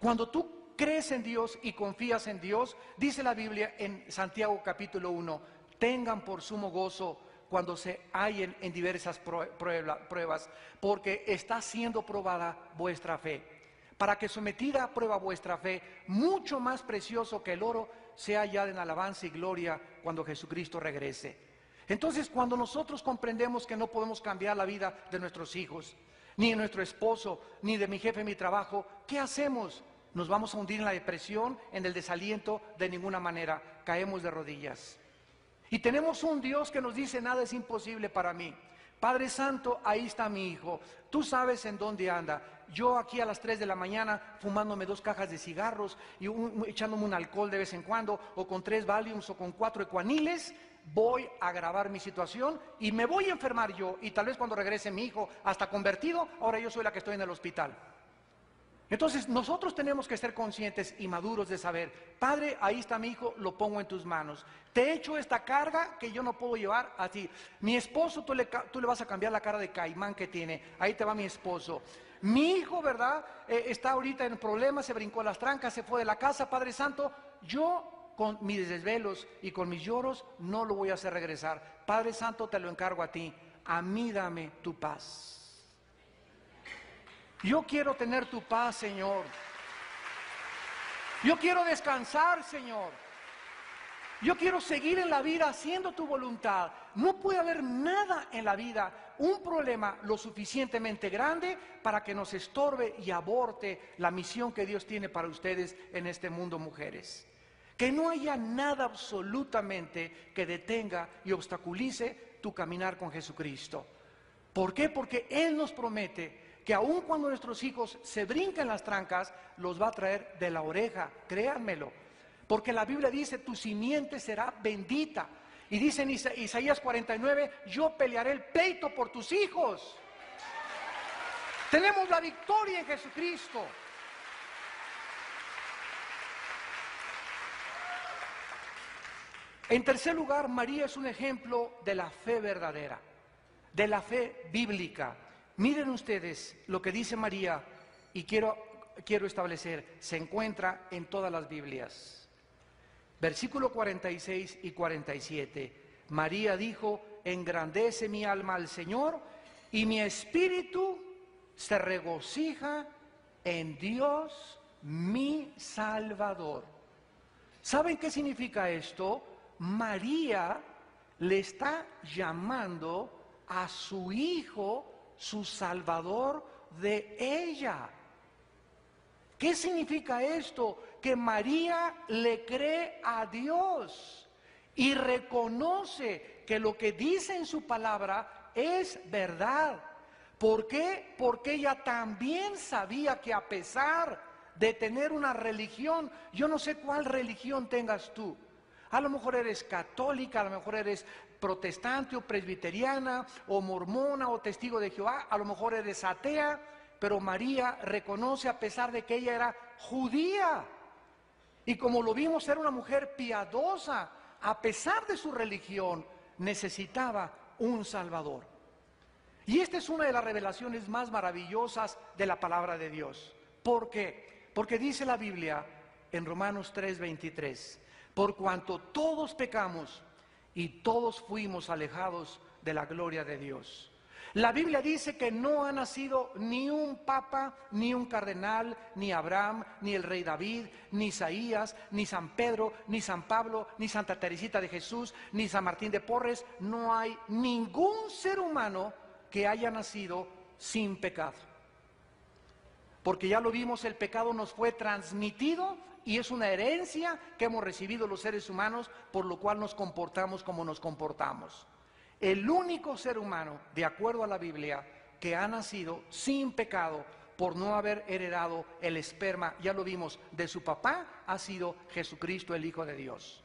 Cuando tú crees en Dios y confías en Dios, dice la Biblia en Santiago capítulo 1, tengan por sumo gozo cuando se hallen en diversas pruebas, porque está siendo probada vuestra fe. Para que sometida a prueba vuestra fe, mucho más precioso que el oro, sea hallada en alabanza y gloria cuando Jesucristo regrese. Entonces, cuando nosotros comprendemos que no podemos cambiar la vida de nuestros hijos, ni de nuestro esposo, ni de mi jefe en mi trabajo, ¿qué hacemos? Nos vamos a hundir en la depresión, en el desaliento, de ninguna manera, caemos de rodillas. Y tenemos un Dios que nos dice, nada es imposible para mí. Padre Santo, ahí está mi hijo. Tú sabes en dónde anda. Yo aquí a las 3 de la mañana fumándome dos cajas de cigarros y echándome un alcohol de vez en cuando, o con tres Valiums o con cuatro ecuaniles, voy a agravar mi situación y me voy a enfermar yo y tal vez cuando regrese mi hijo hasta convertido, ahora yo soy la que estoy en el hospital. Entonces nosotros tenemos que ser conscientes y maduros de saber, Padre, ahí está mi hijo, lo pongo en tus manos. Te he hecho esta carga que yo no puedo llevar así. Mi esposo, tú le, tú le vas a cambiar la cara de caimán que tiene. Ahí te va mi esposo. Mi hijo, ¿verdad? Eh, está ahorita en problemas, se brincó las trancas, se fue de la casa, Padre Santo. Yo con mis desvelos y con mis lloros, no lo voy a hacer regresar. Padre Santo, te lo encargo a ti. A mí dame tu paz. Yo quiero tener tu paz, Señor. Yo quiero descansar, Señor. Yo quiero seguir en la vida haciendo tu voluntad. No puede haber nada en la vida, un problema lo suficientemente grande para que nos estorbe y aborte la misión que Dios tiene para ustedes en este mundo, mujeres. Que no haya nada absolutamente que detenga y obstaculice tu caminar con Jesucristo. ¿Por qué? Porque Él nos promete que aun cuando nuestros hijos se brinquen las trancas, los va a traer de la oreja, créanmelo. Porque la Biblia dice, tu simiente será bendita. Y dice en Isaías 49, yo pelearé el pleito por tus hijos. Tenemos la victoria en Jesucristo. En tercer lugar, María es un ejemplo de la fe verdadera, de la fe bíblica. Miren ustedes lo que dice María y quiero, quiero establecer, se encuentra en todas las Biblias. Versículo 46 y 47. María dijo, engrandece mi alma al Señor y mi espíritu se regocija en Dios mi Salvador. ¿Saben qué significa esto? María le está llamando a su hijo, su salvador de ella. ¿Qué significa esto? Que María le cree a Dios y reconoce que lo que dice en su palabra es verdad. ¿Por qué? Porque ella también sabía que a pesar de tener una religión, yo no sé cuál religión tengas tú, a lo mejor eres católica, a lo mejor eres protestante o presbiteriana o mormona o testigo de Jehová, a lo mejor eres atea, pero María reconoce a pesar de que ella era judía. Y como lo vimos, era una mujer piadosa, a pesar de su religión, necesitaba un Salvador. Y esta es una de las revelaciones más maravillosas de la palabra de Dios. ¿Por qué? Porque dice la Biblia en Romanos 3:23, por cuanto todos pecamos y todos fuimos alejados de la gloria de Dios. La Biblia dice que no ha nacido ni un papa, ni un cardenal, ni Abraham, ni el rey David, ni Isaías, ni San Pedro, ni San Pablo, ni Santa Teresita de Jesús, ni San Martín de Porres. No hay ningún ser humano que haya nacido sin pecado. Porque ya lo vimos, el pecado nos fue transmitido y es una herencia que hemos recibido los seres humanos, por lo cual nos comportamos como nos comportamos. El único ser humano, de acuerdo a la Biblia, que ha nacido sin pecado por no haber heredado el esperma, ya lo vimos, de su papá, ha sido Jesucristo, el Hijo de Dios.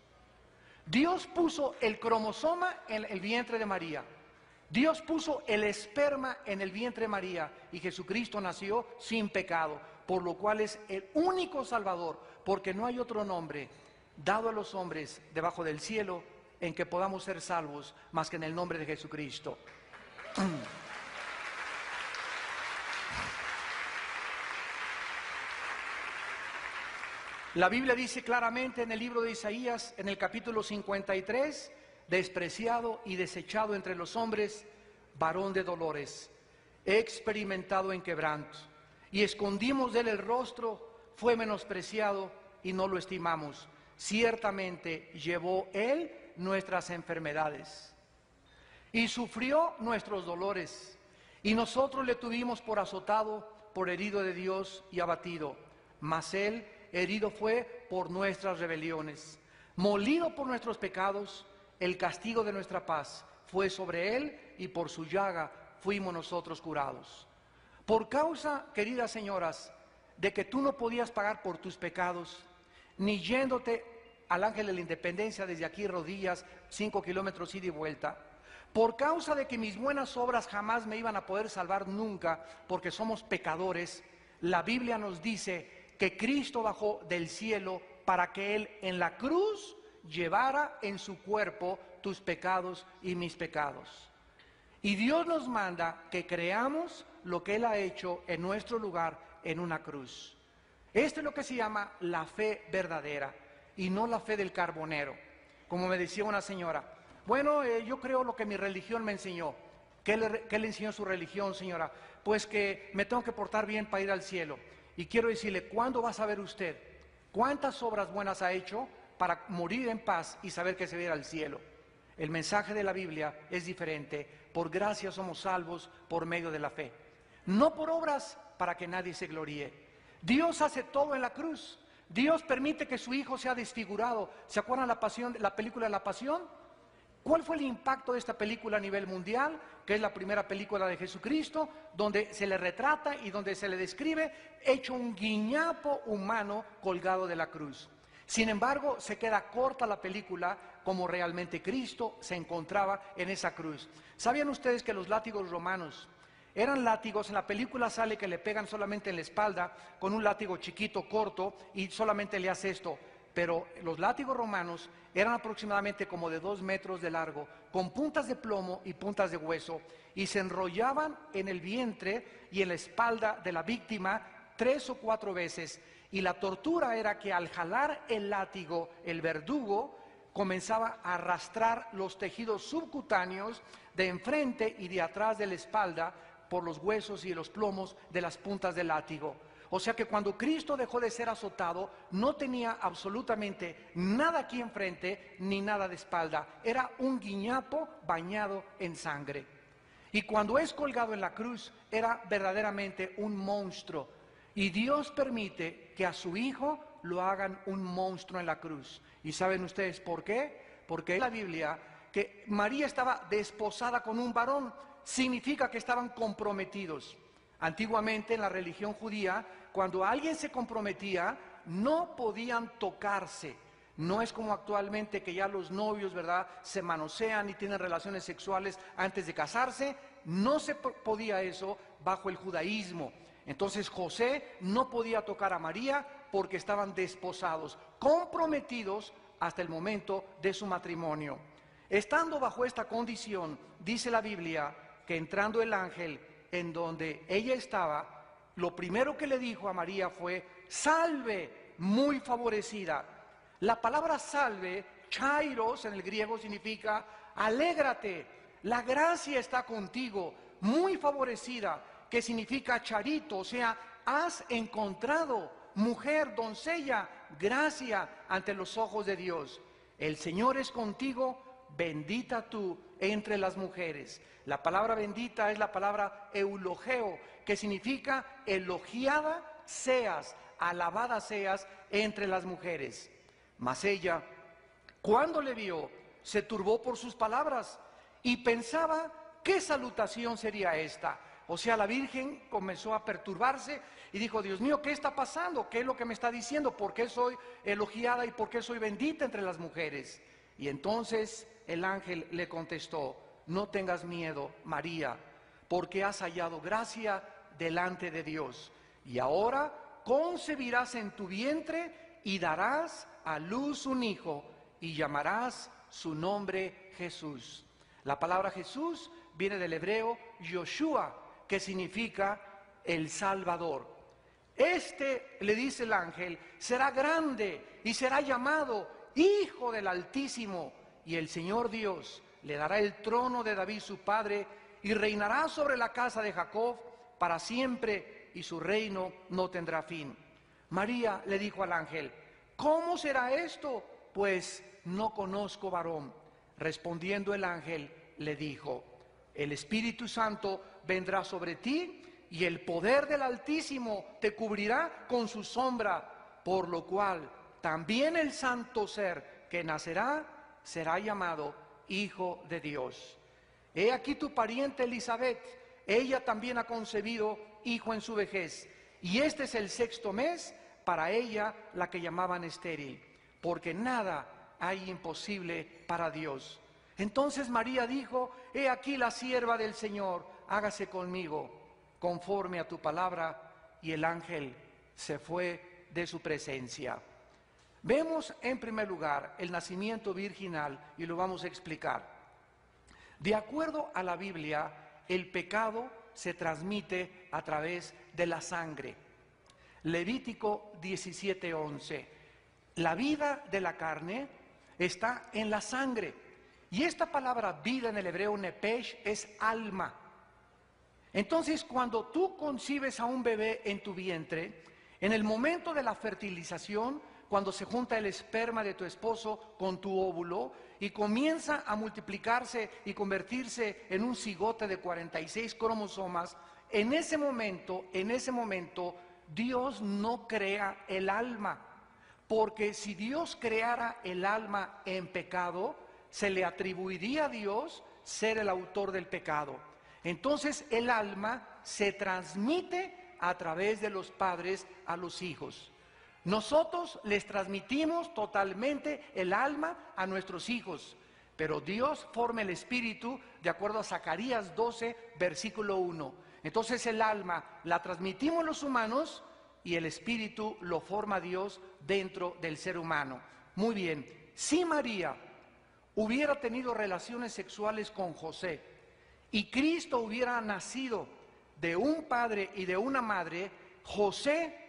Dios puso el cromosoma en el vientre de María. Dios puso el esperma en el vientre de María y Jesucristo nació sin pecado, por lo cual es el único Salvador, porque no hay otro nombre dado a los hombres debajo del cielo en que podamos ser salvos más que en el nombre de Jesucristo. La Biblia dice claramente en el libro de Isaías, en el capítulo 53, despreciado y desechado entre los hombres, varón de dolores, experimentado en quebranto, y escondimos de él el rostro, fue menospreciado y no lo estimamos. Ciertamente llevó él nuestras enfermedades y sufrió nuestros dolores, y nosotros le tuvimos por azotado, por herido de Dios y abatido, mas él herido fue por nuestras rebeliones, molido por nuestros pecados, el castigo de nuestra paz fue sobre él y por su llaga fuimos nosotros curados. Por causa, queridas señoras, de que tú no podías pagar por tus pecados, ni yéndote al ángel de la independencia desde aquí rodillas, cinco kilómetros ida y vuelta, por causa de que mis buenas obras jamás me iban a poder salvar nunca, porque somos pecadores, la Biblia nos dice que Cristo bajó del cielo para que Él en la cruz llevara en su cuerpo tus pecados y mis pecados. Y Dios nos manda que creamos lo que Él ha hecho en nuestro lugar en una cruz. Esto es lo que se llama la fe verdadera y no la fe del carbonero. Como me decía una señora, bueno, eh, yo creo lo que mi religión me enseñó. ¿Qué le, ¿Qué le enseñó su religión, señora? Pues que me tengo que portar bien para ir al cielo. Y quiero decirle, ¿cuándo va a saber usted cuántas obras buenas ha hecho para morir en paz y saber que se va al cielo. El mensaje de la Biblia es diferente. Por gracia somos salvos por medio de la fe. No por obras para que nadie se gloríe. Dios hace todo en la cruz. Dios permite que su hijo sea desfigurado. ¿Se acuerdan la pasión, la película de la pasión? ¿Cuál fue el impacto de esta película a nivel mundial? Que es la primera película de Jesucristo, donde se le retrata y donde se le describe hecho un guiñapo humano colgado de la cruz. Sin embargo, se queda corta la película como realmente Cristo se encontraba en esa cruz. ¿Sabían ustedes que los látigos romanos eran látigos? En la película sale que le pegan solamente en la espalda con un látigo chiquito, corto, y solamente le hace esto. Pero los látigos romanos eran aproximadamente como de dos metros de largo, con puntas de plomo y puntas de hueso, y se enrollaban en el vientre y en la espalda de la víctima tres o cuatro veces y la tortura era que al jalar el látigo, el verdugo comenzaba a arrastrar los tejidos subcutáneos de enfrente y de atrás de la espalda por los huesos y los plomos de las puntas del látigo. O sea que cuando Cristo dejó de ser azotado, no tenía absolutamente nada aquí enfrente ni nada de espalda. Era un guiñapo bañado en sangre. Y cuando es colgado en la cruz, era verdaderamente un monstruo y Dios permite que a su hijo lo hagan un monstruo en la cruz. ¿Y saben ustedes por qué? Porque en la Biblia que María estaba desposada con un varón, significa que estaban comprometidos. Antiguamente en la religión judía, cuando alguien se comprometía, no podían tocarse, No es como actualmente que ya los novios, ¿verdad?, se manosean y tienen relaciones sexuales antes de casarse. No se podía eso bajo el judaísmo. Entonces José no podía tocar a María porque estaban desposados, comprometidos hasta el momento de su matrimonio. Estando bajo esta condición, dice la Biblia que entrando el ángel en donde ella estaba, lo primero que le dijo a María fue, salve, muy favorecida. La palabra salve, chairos en el griego significa, alégrate, la gracia está contigo, muy favorecida, que significa charito, o sea, has encontrado, mujer, doncella, gracia ante los ojos de Dios. El Señor es contigo, bendita tú entre las mujeres. La palabra bendita es la palabra eulogeo, que significa elogiada seas, alabada seas entre las mujeres. Mas ella, cuando le vio, se turbó por sus palabras y pensaba, ¿qué salutación sería esta? O sea, la Virgen comenzó a perturbarse y dijo, Dios mío, ¿qué está pasando? ¿Qué es lo que me está diciendo? ¿Por qué soy elogiada y por qué soy bendita entre las mujeres? Y entonces el ángel le contestó, no tengas miedo, María, porque has hallado gracia delante de Dios. Y ahora concebirás en tu vientre y darás a luz un hijo y llamarás su nombre Jesús. La palabra Jesús viene del hebreo Yoshua, que significa el Salvador. Este, le dice el ángel, será grande y será llamado Hijo del Altísimo, y el Señor Dios le dará el trono de David su padre, y reinará sobre la casa de Jacob para siempre, y su reino no tendrá fin. María le dijo al ángel, ¿cómo será esto? Pues no conozco varón. Respondiendo el ángel, le dijo, el Espíritu Santo vendrá sobre ti y el poder del Altísimo te cubrirá con su sombra, por lo cual también el santo ser que nacerá será llamado Hijo de Dios. He aquí tu pariente Elizabeth, ella también ha concebido hijo en su vejez, y este es el sexto mes para ella la que llamaban estéril, porque nada hay imposible para Dios. Entonces María dijo, he aquí la sierva del Señor, hágase conmigo conforme a tu palabra. Y el ángel se fue de su presencia. Vemos en primer lugar el nacimiento virginal y lo vamos a explicar. De acuerdo a la Biblia, el pecado se transmite a través de la sangre. Levítico 17:11. La vida de la carne está en la sangre. Y esta palabra vida en el hebreo nepesh es alma. Entonces, cuando tú concibes a un bebé en tu vientre, en el momento de la fertilización, cuando se junta el esperma de tu esposo con tu óvulo y comienza a multiplicarse y convertirse en un cigote de 46 cromosomas, en ese momento, en ese momento, Dios no crea el alma. Porque si Dios creara el alma en pecado, se le atribuiría a Dios ser el autor del pecado. Entonces el alma se transmite a través de los padres a los hijos. Nosotros les transmitimos totalmente el alma a nuestros hijos, pero Dios forma el espíritu de acuerdo a Zacarías 12, versículo 1. Entonces el alma la transmitimos los humanos y el espíritu lo forma Dios dentro del ser humano. Muy bien, si María hubiera tenido relaciones sexuales con José y Cristo hubiera nacido de un padre y de una madre, José,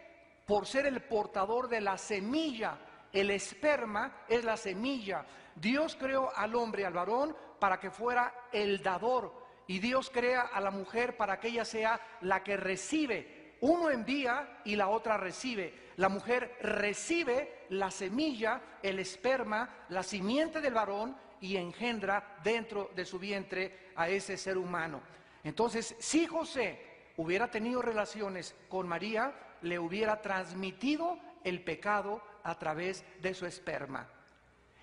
por ser el portador de la semilla, el esperma es la semilla. Dios creó al hombre, al varón, para que fuera el dador. Y Dios crea a la mujer para que ella sea la que recibe. Uno envía y la otra recibe. La mujer recibe la semilla, el esperma, la simiente del varón y engendra dentro de su vientre a ese ser humano. Entonces, si José hubiera tenido relaciones con María, le hubiera transmitido el pecado a través de su esperma.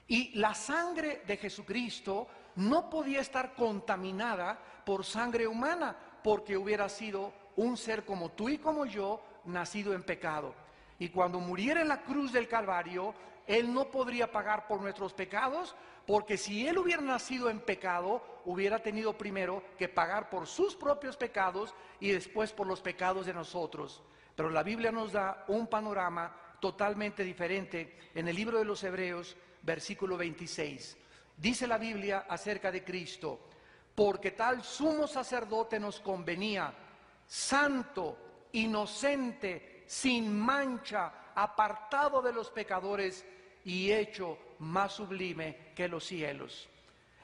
Y la sangre de Jesucristo no podía estar contaminada por sangre humana, porque hubiera sido un ser como tú y como yo, nacido en pecado. Y cuando muriera en la cruz del Calvario, Él no podría pagar por nuestros pecados, porque si Él hubiera nacido en pecado, hubiera tenido primero que pagar por sus propios pecados y después por los pecados de nosotros. Pero la Biblia nos da un panorama totalmente diferente en el libro de los Hebreos, versículo 26. Dice la Biblia acerca de Cristo, porque tal sumo sacerdote nos convenía, santo, inocente, sin mancha, apartado de los pecadores y hecho más sublime que los cielos.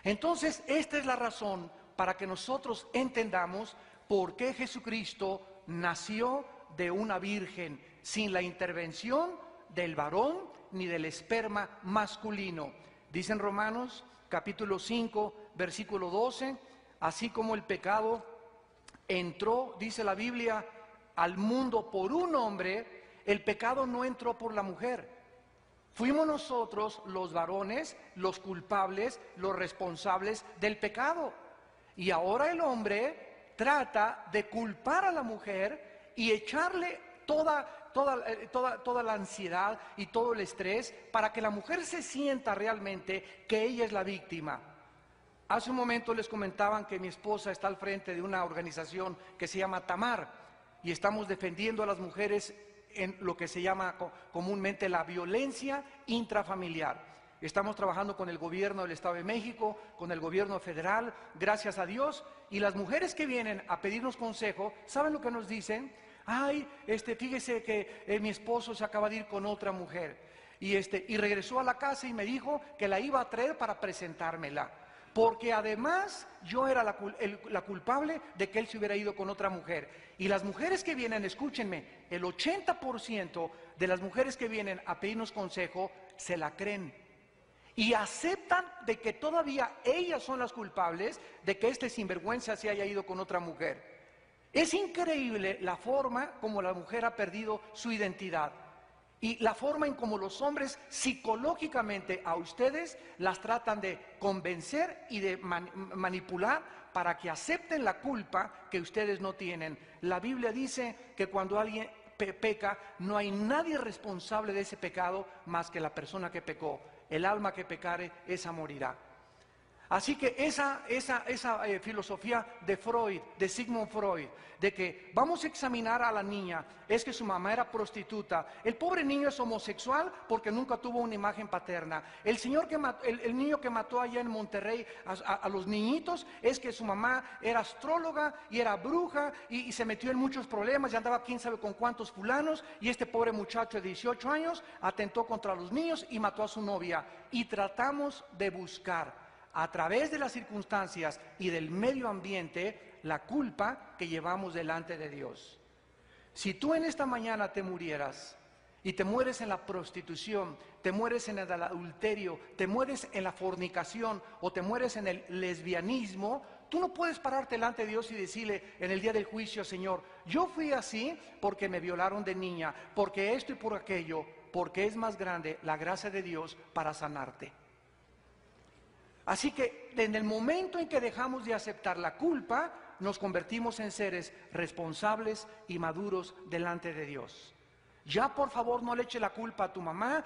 Entonces, esta es la razón para que nosotros entendamos por qué Jesucristo nació de una virgen sin la intervención del varón ni del esperma masculino. Dicen Romanos capítulo 5, versículo 12, así como el pecado entró, dice la Biblia, al mundo por un hombre, el pecado no entró por la mujer. Fuimos nosotros los varones, los culpables, los responsables del pecado. Y ahora el hombre trata de culpar a la mujer y echarle toda, toda, eh, toda, toda la ansiedad y todo el estrés para que la mujer se sienta realmente que ella es la víctima. Hace un momento les comentaban que mi esposa está al frente de una organización que se llama Tamar y estamos defendiendo a las mujeres en lo que se llama comúnmente la violencia intrafamiliar. Estamos trabajando con el gobierno del Estado de México, con el gobierno federal, gracias a Dios. Y las mujeres que vienen a pedirnos consejo, ¿saben lo que nos dicen? Ay, este, fíjese que eh, mi esposo se acaba de ir con otra mujer. Y, este, y regresó a la casa y me dijo que la iba a traer para presentármela porque además yo era la, la, culpable de que él se hubiera ido con otra mujer. Y las mujeres que vienen, escúchenme, el 80% de las mujeres que vienen a pedirnos consejo se la creen. Y aceptan de que todavía ellas son las culpables de que este sinvergüenza se haya ido con otra mujer. Es increíble la forma como la mujer ha perdido su identidad y la forma en como los hombres psicológicamente a ustedes las tratan de convencer y de manipular para que acepten la culpa que ustedes no tienen. La Biblia dice que cuando alguien peca, no hay nadie responsable de ese pecado más que la persona que pecó. El alma que pecare, esa morirá. Así que esa, eh, filosofía de Freud, de Sigmund Freud, de que vamos a examinar a la niña, es que su mamá era prostituta. El pobre niño es homosexual porque nunca tuvo una imagen paterna. El, señor que el, niño que mató allá en Monterrey a, los niñitos es que su mamá era astróloga y era bruja y, y se metió en muchos problemas y andaba quién sabe con cuántos fulanos. Y este pobre muchacho de 18 años atentó contra los niños y mató a su novia. Y tratamos de buscar a través de las circunstancias y del medio ambiente la culpa que llevamos delante de Dios. Si tú en esta mañana te murieras y te mueres en la prostitución, te mueres en el adulterio, te mueres en la fornicación o te mueres en el lesbianismo, tú no puedes pararte delante de Dios y decirle en el día del juicio, Señor, yo fui así porque me violaron de niña, porque esto y por aquello, porque es más grande la gracia de Dios para sanarte. Así que en el momento en que dejamos de aceptar la culpa, nos convertimos en seres responsables y maduros delante de Dios. Ya por favor no le eche la culpa a tu mamá,